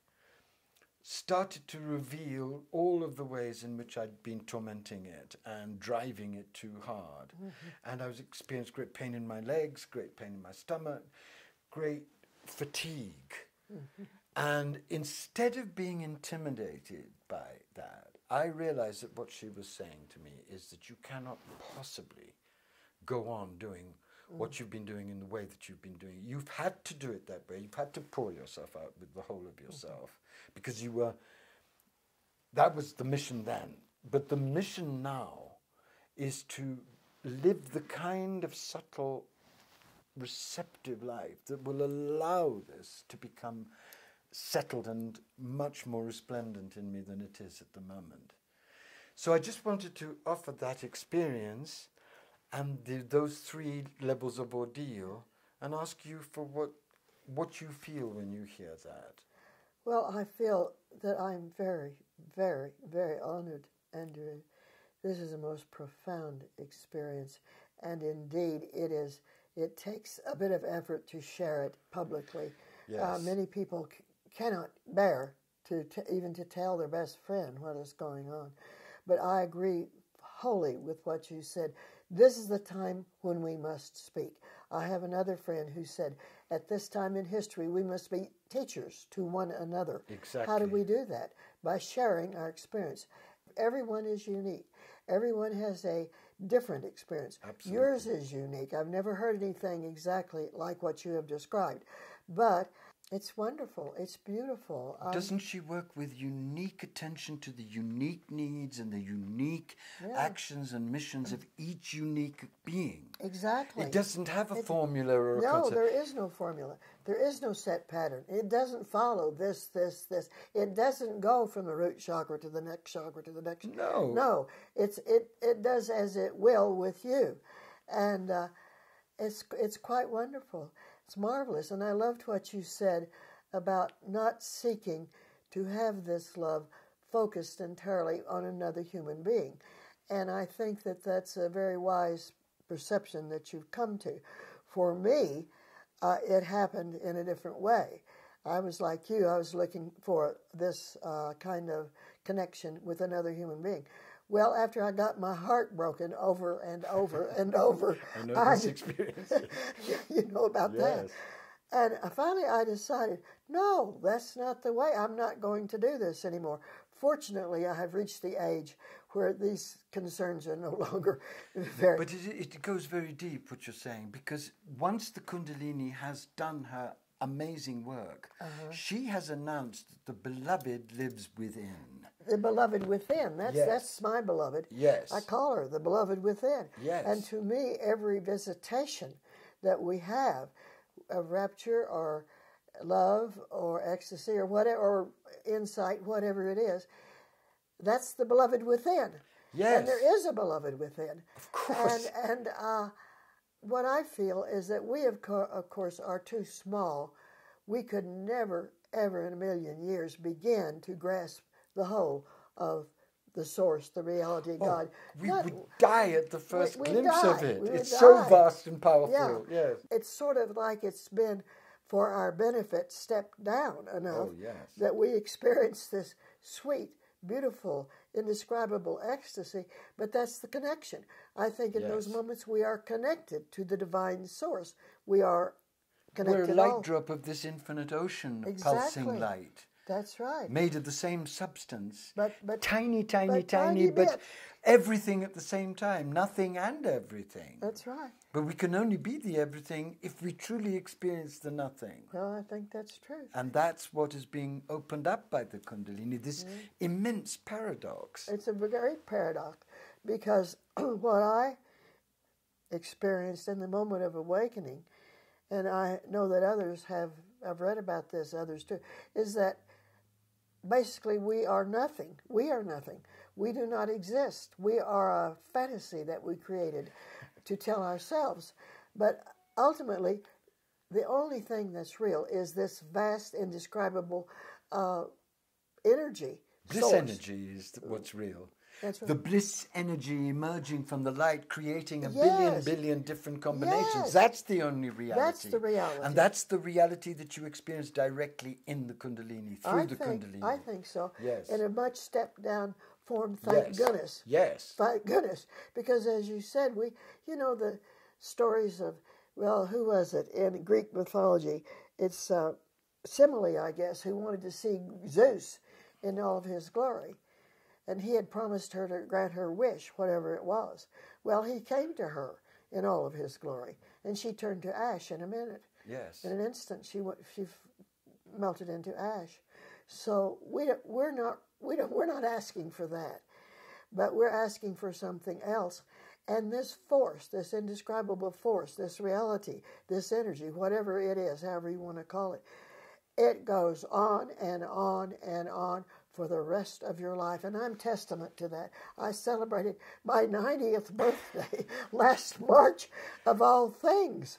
started to reveal all of the ways in which I'd been tormenting it and driving it too hard. Mm-hmm. And I was experiencing great pain in my legs, great pain in my stomach, great fatigue. Mm-hmm. And instead of being intimidated by that, I realized that what she was saying to me is that you cannot possibly go on doing what you've been doing in the way that you've been doing. You've had to do it that way. You've had to pour yourself out with the whole of mm-hmm. yourself because you were, that was the mission then. But the mission now is to live the kind of subtle, receptive life that will allow this to become settled and much more resplendent in me than it is at the moment. So I just wanted to offer that experience and the, those three levels of ordeal and ask you for what, what you feel when you hear that. Well, I feel that I'm very, very, very honored, Andrew. This is a most profound experience, and indeed, it is. It takes a bit of effort to share it publicly. Uh, yes. Uh, many people c- cannot bear to t- even to tell their best friend what is going on, but I agree wholly with what you said. This is the time when we must speak. I have another friend who said, at this time in history, we must be teachers to one another. Exactly. How do we do that? By sharing our experience. Everyone is unique. Everyone has a different experience. Absolutely. Yours is unique. I've never heard anything exactly like what you have described. But It's wonderful. It's beautiful. Um, Doesn't she work with unique attention to the unique needs and the unique Yeah. actions and missions of each unique being? exactly. It doesn't have a It- formula or a No, concept. there is no formula. There is no set pattern. It doesn't follow this, this, this. It doesn't go from the root chakra to the next chakra to the next. No. No, it's it it does as it will with you, and uh, it's it's quite wonderful. It's marvelous, and I loved what you said about not seeking to have this love focused entirely on another human being, and I think that that's a very wise perception that you've come to. For me, uh, it happened in a different way. I was like you, I was looking for this uh, kind of connection with another human being. Well, after I got my heart broken over and over and over, I know this experience. you know about that. And finally, I decided, no, that's not the way. I'm not going to do this anymore. Fortunately, I have reached the age where these concerns are no longer very. But it, it goes very deep, what you're saying, because once the Kundalini has done her amazing work, Uh-huh. she has announced that the beloved lives within. the beloved within. That's Yes. that's my beloved. Yes. I call her the beloved within. Yes. And to me, every visitation that we have of rapture or love or ecstasy or whatever or insight, whatever it is, that's the beloved within. Yes. And there is a beloved within. Of course. And and uh, what I feel is that we, of, co- of course, are too small. We could never, ever in a million years begin to grasp the whole of the source, the reality of oh, God. We Not- would die at the first we glimpse of it. We it's so die. vast and powerful. yeah, Yes. it's sort of like it's been for our benefit stepped down enough Oh, yes. that we experience this sweet, beautiful, indescribable ecstasy. But that's the connection. I think in those moments we are connected to the divine source. We are We're a light all- drop of this infinite ocean of Exactly. pulsing light. That's right. Made of the same substance. But- but- tiny, tiny, but tiny, tiny but everything at the same time. Nothing and everything. That's right. But we can only be the everything if we truly experience the nothing. Well, I think that's true. And that's what is being opened up by the Kundalini, this Mm-hmm. immense paradox. It's a great paradox because what I experienced in the moment of awakening, and I know that others have, I've read about this, others too, is that basically we are nothing. We are nothing. We do not exist. We are a fantasy that we created to tell ourselves. But ultimately, the only thing that's real is this vast, indescribable uh, energy. This source. energy is what's real. Right. The bliss energy emerging from the light, creating a billion, Yes. billion different combinations. Yes. That's the only reality. That's the reality. And that's the reality that you experience directly in the Kundalini, through I the think, Kundalini. I think so. Yes. In a much stepped down form, thank Yes. goodness. Yes. Thank goodness. Because as you said, we, you know, the stories of, well, who was it in Greek mythology? It's uh, Semele, I guess, who wanted to see Zeus in all of his glory. And he had promised her to grant her wish, whatever it was. Well, he came to her in all of his glory, and she turned to ash in a minute. Yes. In an instant, she went, she f- melted into ash. So we we're not we don't we're not asking for that, but we're asking for something else. And this force, this indescribable force, this reality, this energy, whatever it is, however you want to call it, it goes on and on and on for the rest of your life. And I'm testament to that. I celebrated my 90th birthday last March, of all things,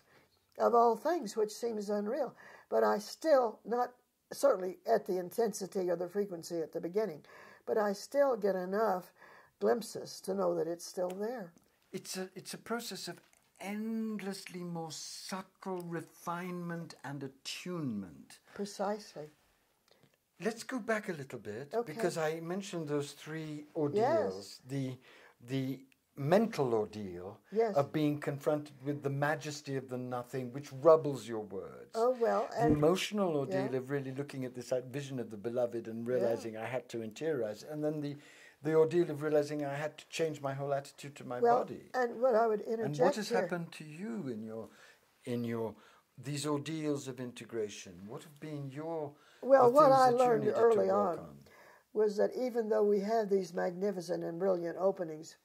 of all things, which seems unreal. But I still, not certainly at the intensity or the frequency at the beginning, but I still get enough glimpses to know that it's still there. It's a, it's a process of endlessly more subtle refinement and attunement. Precisely. Let's go back a little bit Okay. because I mentioned those three ordeals. The the mental ordeal Yes. of being confronted with the majesty of the nothing, which rubbles your words. Oh, well, the emotional ordeal yeah. of really looking at this vision of the beloved and realizing I had to interiorize, and then the the ordeal of realizing I had to change my whole attitude to my well, body. and what I would interject And what has here, happened to you in your in your these ordeals of integration? What have been your well? What I learned early work on, was that even though we have these magnificent and brilliant openings,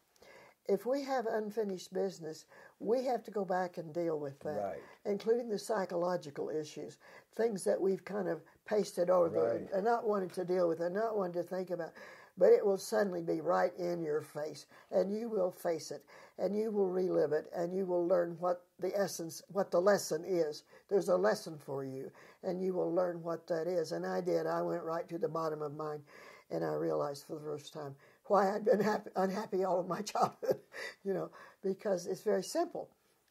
if we have unfinished business, we have to go back and deal with that, Right. including the psychological issues, things that we've kind of pasted over Right. the, and not wanted to deal with and not wanted to think about. But it will suddenly be right in your face, and you will face it, and you will relive it, and you will learn what the essence, what the lesson is. There's a lesson for you, and you will learn what that is. And I did. I went right to the bottom of mine, and I realized for the first time why I'd been happy, unhappy all of my childhood, you know, because it's very simple.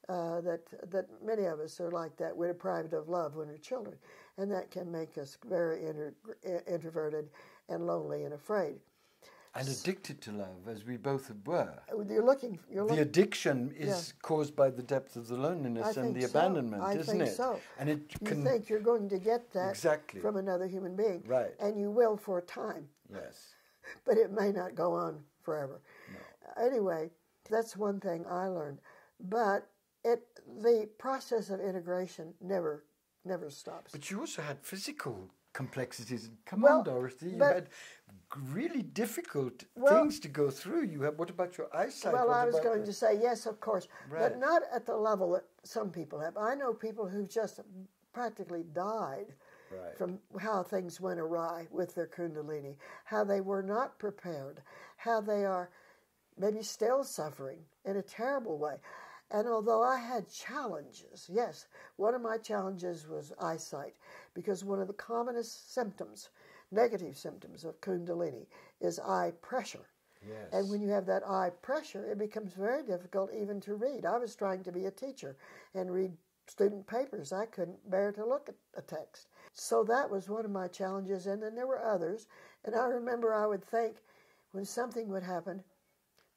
Uh, that that many of us are like that. We're deprived of love when we're children, and that can make us very inter- introverted and lonely and afraid. And addicted to love, as we both were. Uh, you're looking. You're The addiction is Yeah. caused by the depth of the loneliness I and the so. abandonment, I isn't think it? so. And it You can think you're going to get that Exactly. from another human being, Right. And you will for a time, yes. but it may not go on forever. Uh, anyway, that's one thing I learned. But it the process of integration never never stops. But you also had physical complexities. Come Well, on, Dorothy. You had really difficult Well- things to go through. You have. What about your eyesight? Well, What I was going to say yes, of course, Right. but not at the level that some people have. I know people who just practically died Right. from how things went awry with their kundalini, how they were not prepared, how they are maybe still suffering in a terrible way. And although I had challenges, yes, one of my challenges was eyesight, because one of the commonest symptoms, negative symptoms of kundalini, is eye pressure. Yes. And when you have that eye pressure, it becomes very difficult even to read. I was trying to be a teacher and read student papers. I couldn't bear to look at a text. So that was one of my challenges. And then there were others. And I remember I would think when something would happen,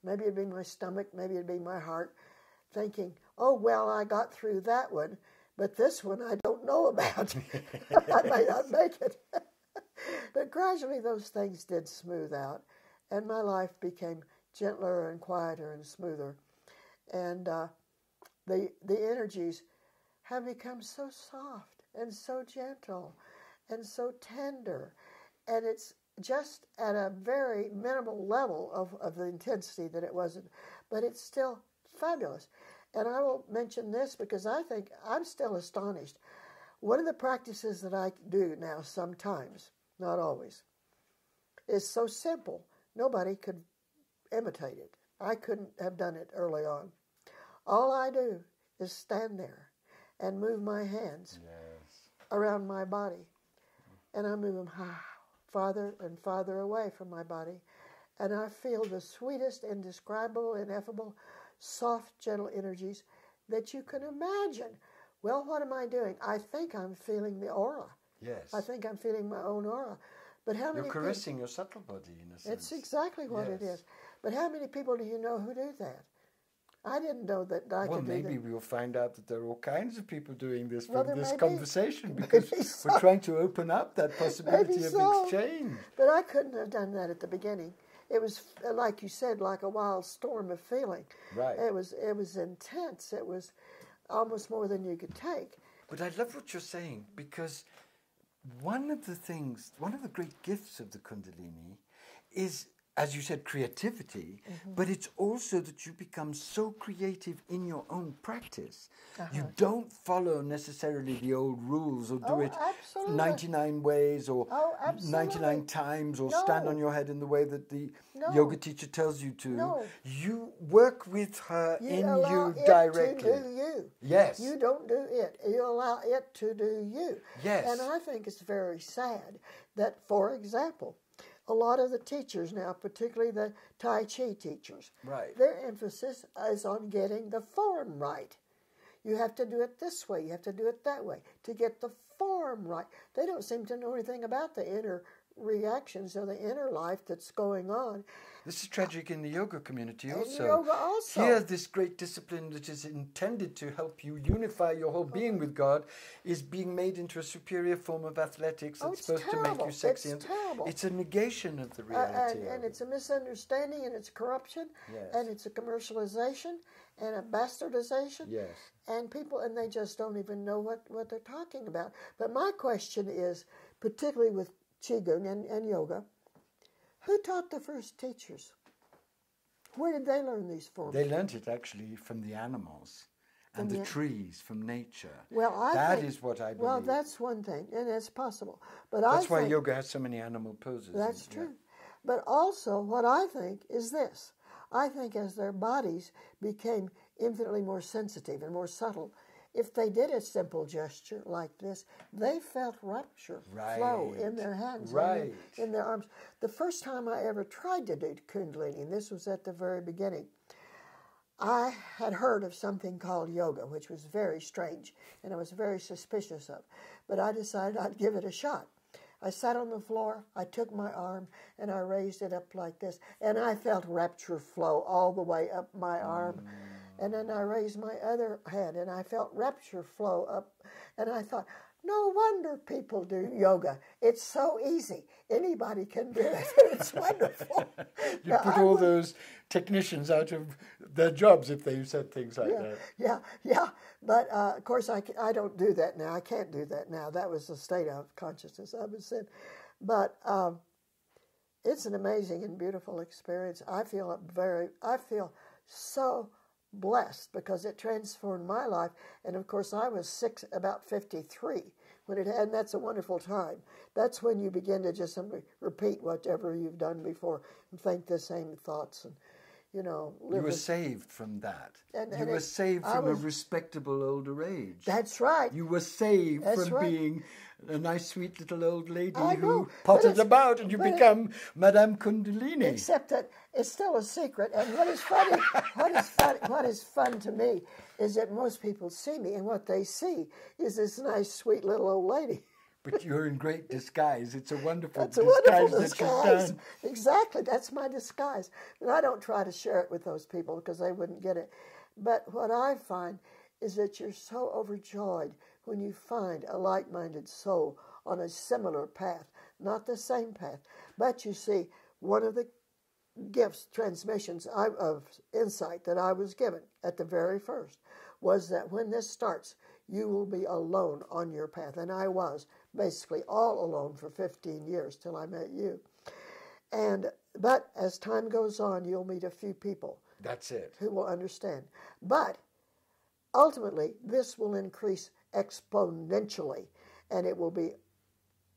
maybe it'd be my stomach, maybe it'd be my heart, thinking, oh, well, I got through that one, but this one I don't know about. I may not make it. but gradually those things did smooth out, and my life became gentler and quieter and smoother. And uh, the, the energies have become so soft and so gentle and so tender. And it's just at a very minimal level of, of the intensity that it wasn't, but it's still fabulous. And I will mention this because I think I'm still astonished. One of the practices that I do now, sometimes, not always, is so simple, nobody could imitate it. I couldn't have done it early on. All I do is stand there and move my hands Yes. around my body. And I move them farther and farther away from my body. And I feel the sweetest, indescribable, ineffable, soft, gentle energies that you can imagine. Well, what am I doing? I think I'm feeling the aura. Yes. I think I'm feeling my own aura. But how many You're many people? caressing your subtle body in a sense. It's exactly what it Yes. is. But how many people do you know who do that? I didn't know that I well, could do maybe that. we'll find out that there are all kinds of people doing this from this may be. conversation because Maybe we're trying to open up that possibility of so. exchange. But I couldn't have done that at the beginning. It was uh, like you said, like a wild storm of feeling. Right. It was it was intense. It was almost more than you could take. But I love what you're saying because one of the things, one of the great gifts of the Kundalini is, as you said, creativity, Mm-hmm. but it's also that you become so creative in your own practice. You Uh-huh. don't follow necessarily the old rules or do Oh, it absolutely. 99 ways or Oh, 99 times or stand on your head in the way that the No. yoga teacher tells you to. No. You work with her You in allow you it directly. to do you. Yes. You don't do it. You allow it to do you. Yes. And I think it's very sad that, for example, a lot of the teachers now, particularly the Tai Chi teachers, Right. their emphasis is on getting the form right. You have to do it this way, you have to do it that way to get the form right. They don't seem to know anything about the inner reactions or the inner life that's going on. This is tragic in the yoga community In also. yoga also. Here, this great discipline that is intended to help you unify your whole being with God is being made into a superior form of athletics Oh, that's supposed to make you sexy. It's and terrible. It's a negation of the Uh, reality. and, and it's a misunderstanding and it's corruption Yes. and it's a commercialization and a bastardization Yes. and people and they just don't even know what, what they're talking about but my question is particularly with qigong and, and yoga who taught the first teachers where did they learn these forms They learned it actually from the animals and the the- trees, from nature. well i That think, is what I believe. well that's one thing and it's possible but That's I why think, yoga has so many animal poses. That's true. But also, what I think is this I think as their bodies became infinitely more sensitive and more subtle, if they did a simple gesture like this, they felt rapture flow in their hands, Right. in, in their arms. The first time I ever tried to do Kundalini, and this was at the very beginning, I had heard of something called yoga, which was very strange and I was very suspicious of. But I decided I'd give it a shot. I sat on the floor, I took my arm, and I raised it up like this, and I felt rapture flow all the way up my arm. Mm. And then I raised my other hand, and I felt rapture flow up. And I thought, no wonder people do yoga. It's so easy. Anybody can do it. It's wonderful. You Now, put I all would- those technicians out of their jobs if they said things like yeah, that. yeah, yeah. But uh, of course, I, I don't do that now. I can't do that now. That was the state of consciousness I was in. But um, it's an amazing and beautiful experience. I feel very. I feel so blessed because it transformed my life. And of course, I was six, about fifty-three when it had. And that's a wonderful time. That's when you begin to just simply repeat whatever you've done before and think the same thoughts and. You know, You were saved from that. And- you were it- saved from was- a respectable older age. That's right. You were saved That's from right. being a nice, sweet little old lady I who know, potted about, and you but it- become Madame Kundalini. Except that it's still a secret. And what is funny, what is fun, what is fun to me is that most people see me, and what they see is this nice, sweet little old lady. But you're in great disguise. It's a wonderful That's a disguise wonderful that you've disguise. done. Exactly, that's my disguise. And I don't try to share it with those people because they wouldn't get it. But what I find is that you're so overjoyed when you find a like minded soul on a similar path, not the same path. But you see, one of the gifts, transmissions of insight that I was given at the very first was that when this starts, you will be alone on your path. And I was basically all alone for 15 years till I met you. And but as time goes on, you'll meet a few people That's it. who will understand. But ultimately, this will increase exponentially, and it will be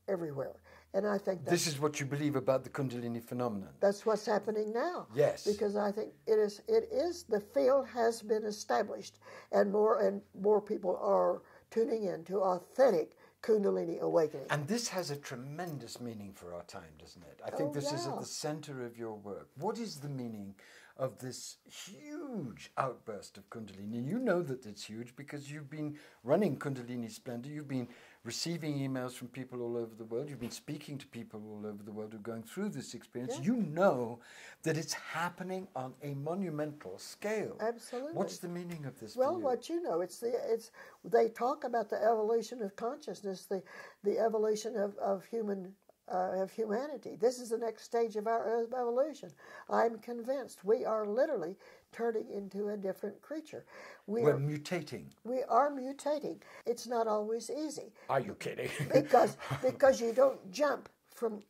everywhere. And I think This is what you believe about the Kundalini phenomenon. that's what's happening now. Yes. Because I think it is. It is the field has been established, and more and more people are tuning in to authentic Kundalini awakening. And this has a tremendous meaning for our time, doesn't it? I think Oh, this is at the center of your work. What is the meaning of this huge outburst of Kundalini? You know that it's huge because you've been running Kundalini Splendor. You've been receiving emails from people all over the world. You've been speaking to people all over the world who are going through this experience. You know that it's happening on a monumental scale. Absolutely. What's the meaning of this? Well, what you know, it's the it's they talk about the evolution of consciousness, the the evolution of of human uh, of humanity. This is the next stage of our evolution. I'm convinced we are literally turning into a different creature. We We're are, mutating. we are mutating. It's not always easy Are you kidding? because because you don't jump from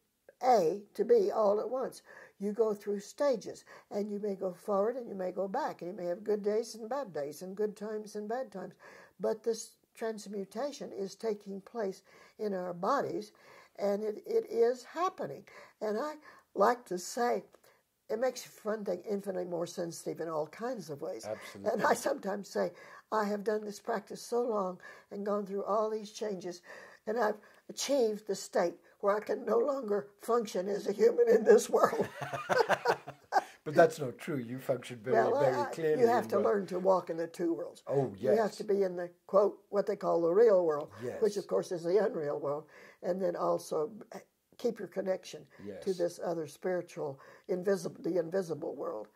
A to B all at once. You go through stages, and you may go forward and you may go back, and you may have good days and bad days, and good times and bad times. But this transmutation is taking place in our bodies, and it, it is happening. And I like to say, it makes one thing infinitely more sensitive in all kinds of ways. Absolutely. And I sometimes say, I have done this practice so long and gone through all these changes, and I've achieved the state where I can no longer function as a human in this world. But that's not true. You function very, well, very I- clearly. you have to what- learn to walk in the two worlds. Oh, yes. You have to be in the quote what they call the real world, which of course is the unreal world, and then also keep your connection to this other spiritual, invisible, the invisible world.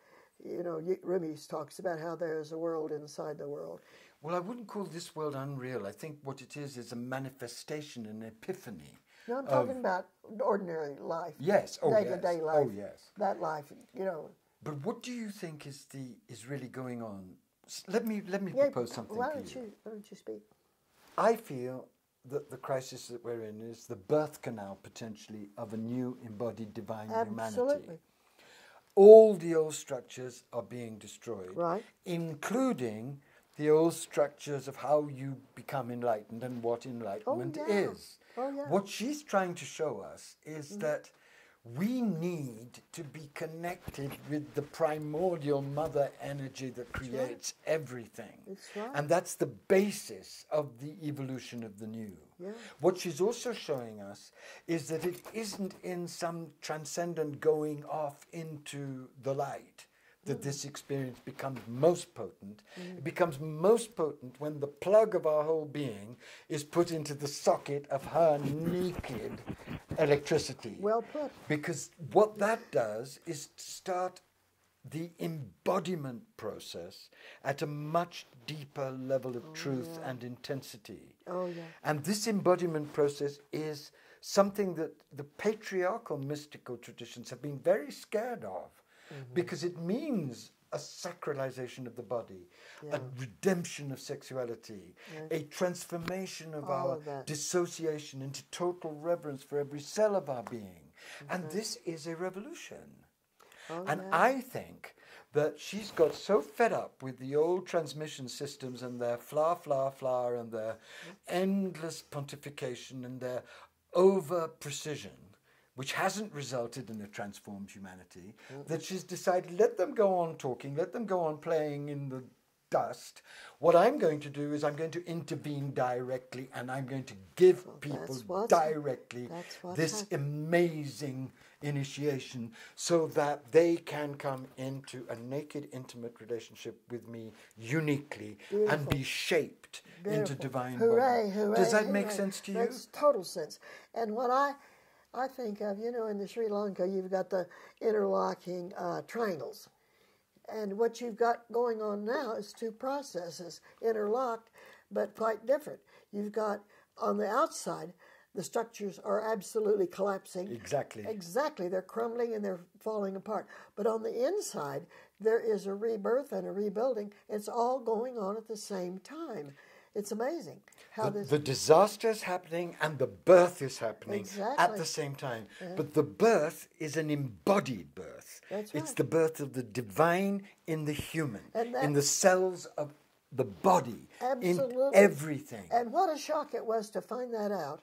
You know, Rumi talks about how there is a world inside the world. Well, I wouldn't call this world unreal. I think what it is is a manifestation, an epiphany. No, I'm of- talking about ordinary life. Yes. Oh, day yes. to day oh, life. Oh, yes. That life, you know. But what do you think is the is really going on? Let me let me Yeah, propose something why don't you. you? Why don't you speak? I feel that the crisis that we're in is the birth canal potentially of a new embodied divine humanity. Absolutely. All the old structures are being destroyed, Right. including the old structures of how you become enlightened and what enlightenment oh, yeah. is. Oh, yeah. What she's trying to show us is mm. that we need to be connected with the primordial mother energy that creates everything. That's right. And that's the basis of the evolution of the new. Yeah. What she's also showing us is that it isn't in some transcendent going off into the light that this experience becomes most potent. It mm. becomes most potent when the plug of our whole being is put into the socket of her naked electricity. Well put. Because what that does is start the embodiment process at a much deeper level of oh, truth and intensity. Oh, yeah. And this embodiment process is something that the patriarchal mystical traditions have been very scared of Mm-hmm. because it means a sacralization of the body, a redemption of sexuality, a transformation of All our of dissociation into total reverence for every cell of our being. And Mm-hmm. this is a revolution. Oh, and yeah. I think that she's got so fed up with the old transmission systems and their fla fla fla and their endless pontification and their over precision, which hasn't resulted in a transformed humanity, mm. that she's decided let them go on talking, let them go on playing in the dust. What I'm going to do is I'm going to intervene directly and I'm going to give people what's- directly this happening. amazing initiation so that they can come into a naked, intimate relationship with me uniquely and be shaped into divine hooray, hooray, Does that make sense to you? Makes total sense. And what I, I think of, you know, in the Sri Yantra, you've got the interlocking uh, triangles. And what you've got going on now is two processes interlocked, but quite different. You've got on the outside, the structures are absolutely collapsing. Exactly. Exactly. They're crumbling and they're falling apart. But on the inside, there is a rebirth and a rebuilding. It's all going on at the same time. It's amazing how The, this. the disaster is happening and the birth is happening at the same time. But the birth is an embodied birth. That's It's the birth of the divine in the human, in the cells of the body, in everything. and what a shock it was to find that out.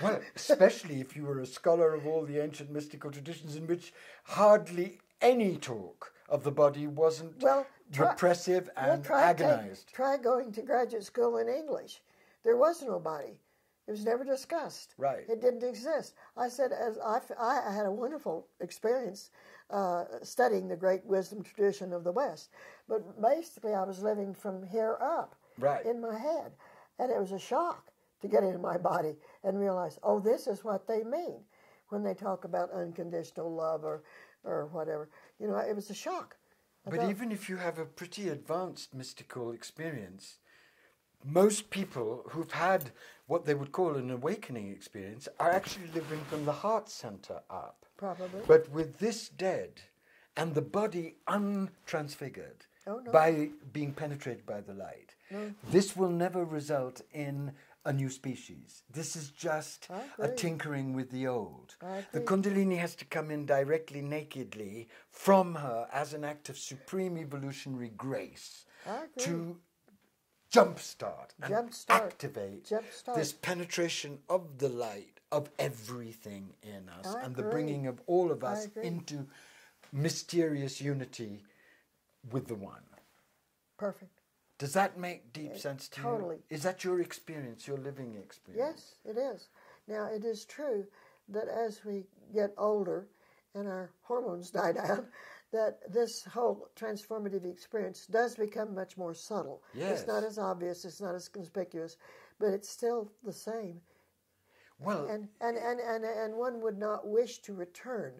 Well, especially if you were a scholar of all the ancient mystical traditions in which hardly any talk of the body wasn't Well, try- repressive Well, and try, take- agonized. try going to graduate school in English. There was nobody. It was never discussed. Right. It didn't exist. I said, as I, I had a wonderful experience uh, studying the great wisdom tradition of the West. But basically, I was living from here up Right. in my head. And it was a shock to get into my body and realize, oh, this is what they mean when they talk about unconditional love or, or whatever. You know, it was a shock. But even if you have a pretty advanced mystical experience, most people who've had what they would call an awakening experience are actually living from the heart center up. Probably. But with this dead and the body untransfigured Oh, no. by being penetrated by the light, this will never result in a new species. This is just a tinkering with the old. The. Kundalini has to come in directly, nakedly, from her as an act of supreme evolutionary grace to jumpstart and Jumpstart. activate Jumpstart. this penetration of the light of everything in us I and the bringing of all of us into mysterious unity with the one. Perfect. Does that make deep sense to totally. you? Is that your experience, your living experience? Yes, it is. Now, it is true that as we get older and our hormones die down, that this whole transformative experience does become much more subtle. Yes. It's not as obvious, it's not as conspicuous, but it's still the same. Well, and, and, and, and, and one would not wish to return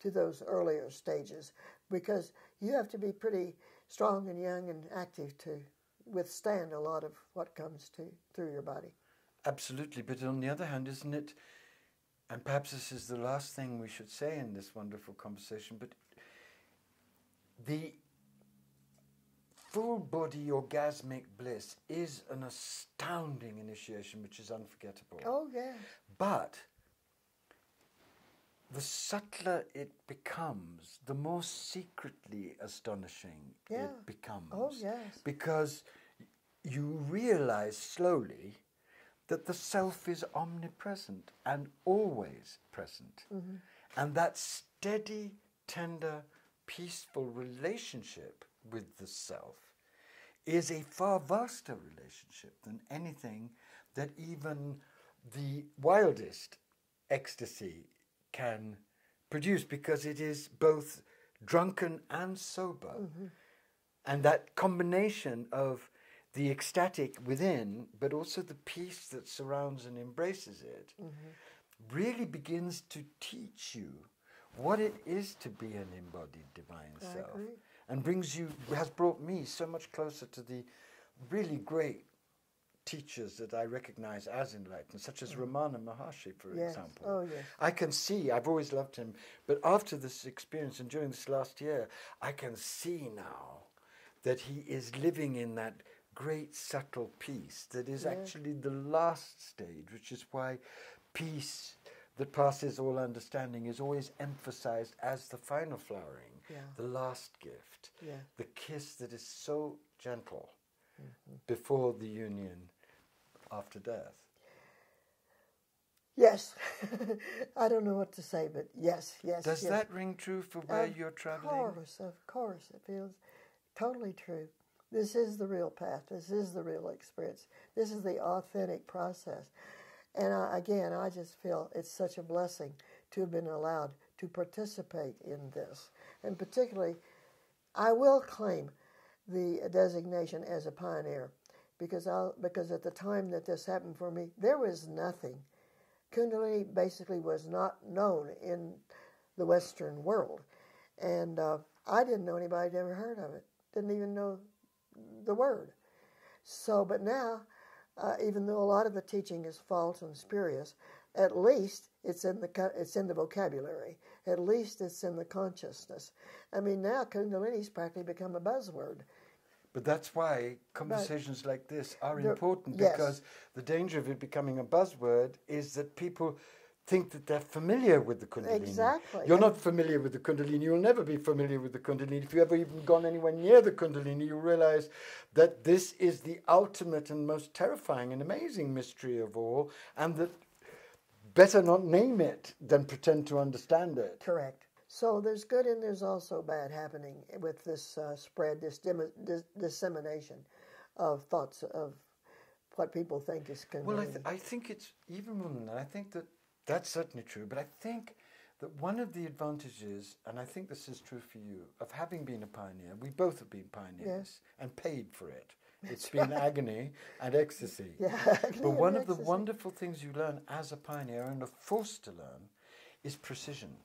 to those earlier stages because you have to be pretty strong and young and active to withstand a lot of what comes to through your body. Absolutely, but on the other hand, isn't it? And perhaps this is the last thing we should say in this wonderful conversation, but the full body orgasmic bliss is an astounding initiation which is unforgettable. Oh, yes. But the subtler it becomes, the more secretly astonishing Yeah. it becomes. Oh, yes. Because you realize slowly that the self is omnipresent and always present. Mm-hmm. And that steady, tender, peaceful relationship with the self is a far vaster relationship than anything that even the wildest ecstasy can produce because it is both drunken and sober. Mm-hmm. And that combination of the ecstatic within, but also the peace that surrounds and embraces it, mm-hmm. really begins to teach you what it is to be an embodied divine I self. agree. And brings you, has brought me so much closer to the really great teachers that I recognize as enlightened, such as Ramana Maharshi, for Mm. Yes. example. Oh, yes. I can see, I've always loved him, but after this experience and during this last year, I can see now that he is living in that great subtle peace that is Yeah. actually the last stage, which is why peace that passes all understanding is always emphasized as the final flowering, Yeah. the last gift, Yeah. the kiss that is so gentle Mm-hmm. before the union after death. Yes. I don't know what to say, but yes, yes. Does yes. that ring true for where Of you're traveling? Of course, of course. It feels totally true. This is the real path. This is the real experience. This is the authentic process. And I, again, I just feel it's such a blessing to have been allowed to participate in this. And particularly, I will claim the designation as a pioneer because I because at the time that this happened for me, there was nothing. Kundalini basically was not known in the Western world, and uh, I didn't know anybody had ever heard of it. Didn't even know the word. So, but now, uh, even though a lot of the teaching is false and spurious, at least it's in the it's in the vocabulary. At least it's in the consciousness. I mean, now Kundalini's practically become a buzzword. But that's why conversations like this are important yes. because the danger of it becoming a buzzword is that people think that they're familiar with the Kundalini. Exactly. You're not familiar with the Kundalini. You'll never be familiar with the Kundalini. If you ever even gone anywhere near the Kundalini, you realize that this is the ultimate and most terrifying and amazing mystery of all, and that better not name it than pretend to understand it. Correct. So there's good and there's also bad happening with this uh, spread, this dim- dis- dissemination of thoughts of what people think is Kundalini. Well, I, th- I think it's even more than that. I think that that's certainly true, but I think that one of the advantages, and I think this is true for you, of having been a pioneer, we both have been pioneers and paid for it. It's been agony and ecstasy. Yeah, agony But one of the wonderful things you learn as a pioneer and are forced to learn is precision.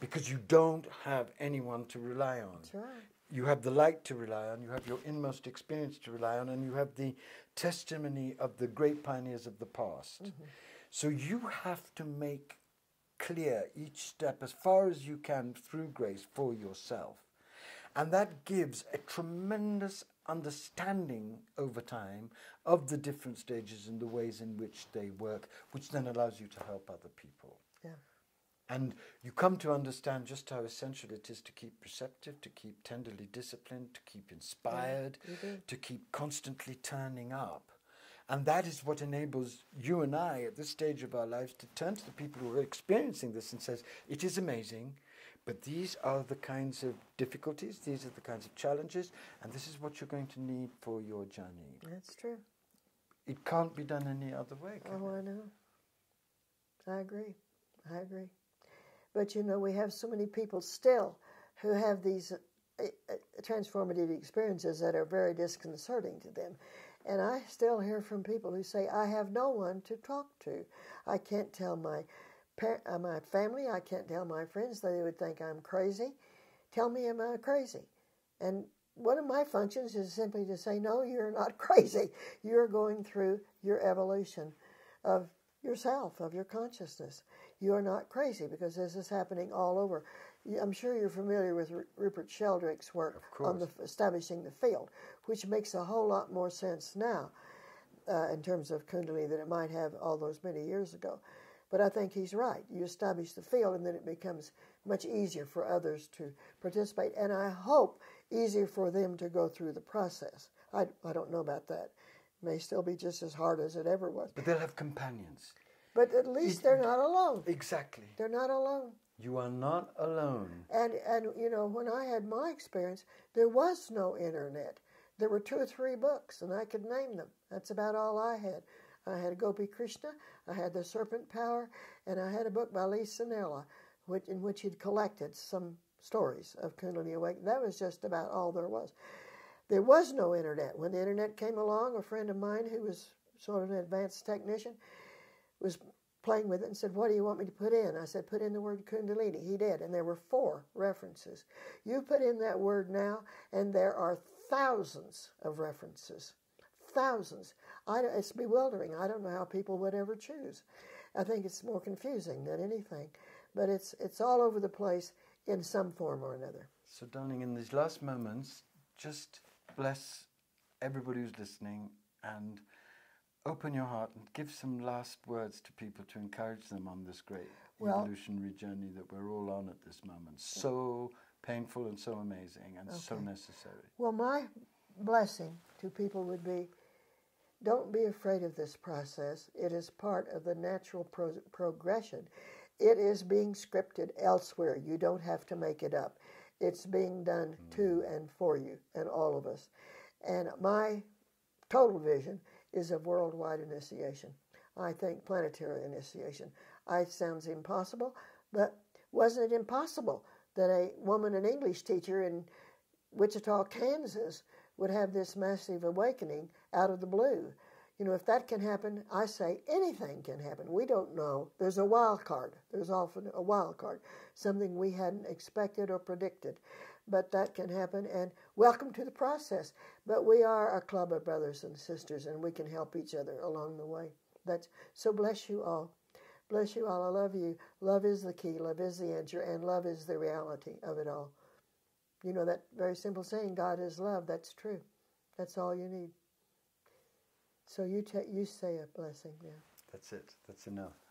Because you don't have anyone to rely on. That's right. You have the light to rely on, you have your inmost experience to rely on, and you have the testimony of the great pioneers of the past. Mm-hmm. So you have to make clear each step as far as you can through grace for yourself. And that gives a tremendous understanding over time of the different stages and the ways in which they work, which then allows you to help other people. Yeah. And you come to understand just how essential it is to keep receptive, to keep tenderly disciplined, to keep inspired, do. to keep constantly turning up. And that is what enables you and I at this stage of our lives to turn to the people who are experiencing this and says, it is amazing, but these are the kinds of difficulties, these are the kinds of challenges, and this is what you're going to need for your journey. That's true. It can't be done any other way. Can Oh, it? I know. I agree. I agree. But you know, we have so many people still who have these uh, uh, transformative experiences that are very disconcerting to them. And I still hear from people who say, I have no one to talk to. I can't tell my, uh, my family, I can't tell my friends, they would think I'm crazy. Tell me, am I crazy? And one of my functions is simply to say, no, you're not crazy. You're going through your evolution of yourself, of your consciousness. You are not crazy because this is happening all over. I'm sure you're familiar with R- Rupert Sheldrake's work on the, establishing the field, which makes a whole lot more sense now uh, in terms of Kundalini than it might have all those many years ago. But I think he's right. You establish the field, and then it becomes much easier for others to participate, and I hope easier for them to go through the process. I, I don't know about that. It may still be just as hard as it ever was. But they'll have companions. But at least it, they're not alone. Exactly. They're not alone. You are not alone. And and you know, when I had my experience, there was no internet. There were two or three books, and I could name them. That's about all I had. I had Gopi Krishna, I had The Serpent Power, and I had a book by Lee Sannella, which, in which he'd collected some stories of Kundalini Awakening. That was just about all there was. There was no internet. When the internet came along, a friend of mine who was sort of an advanced technician was playing with it and said, What do you want me to put in? I said, Put in the word Kundalini. He did, and there were four references. You put in that word now, and there are thousands of references. Thousands. I, it's bewildering. I don't know how people would ever choose. I think it's more confusing than anything, but it's it's all over the place in some form or another. So, darling, in these last moments, just bless everybody who's listening and open your heart and give some last words to people to encourage them on this great well, evolutionary journey that we're all on at this moment. So painful and so amazing and okay. so necessary. Well, my blessing to people would be don't be afraid of this process. It is part of the natural pro- progression. It is being scripted elsewhere. You don't have to make it up. It's being done mm. to and for you and all of us. And my total vision is of worldwide initiation. I think planetary initiation. I sounds impossible, but wasn't it impossible that a woman, an English teacher in Wichita, Kansas, would have this massive awakening out of the blue? You know, if that can happen, I say anything can happen. We don't know. There's a wild card. There's often a wild card, something we hadn't expected or predicted but that can happen. And welcome to the process. But we are a club of brothers and sisters, and we can help each other along the way. That's so. Bless you all. Bless you all. I love you. Love is the key. Love is the answer, and love is the reality of it all. You know that very simple saying, "God is love." That's true. That's all you need. So you you say a blessing. Yeah. That's it. That's enough.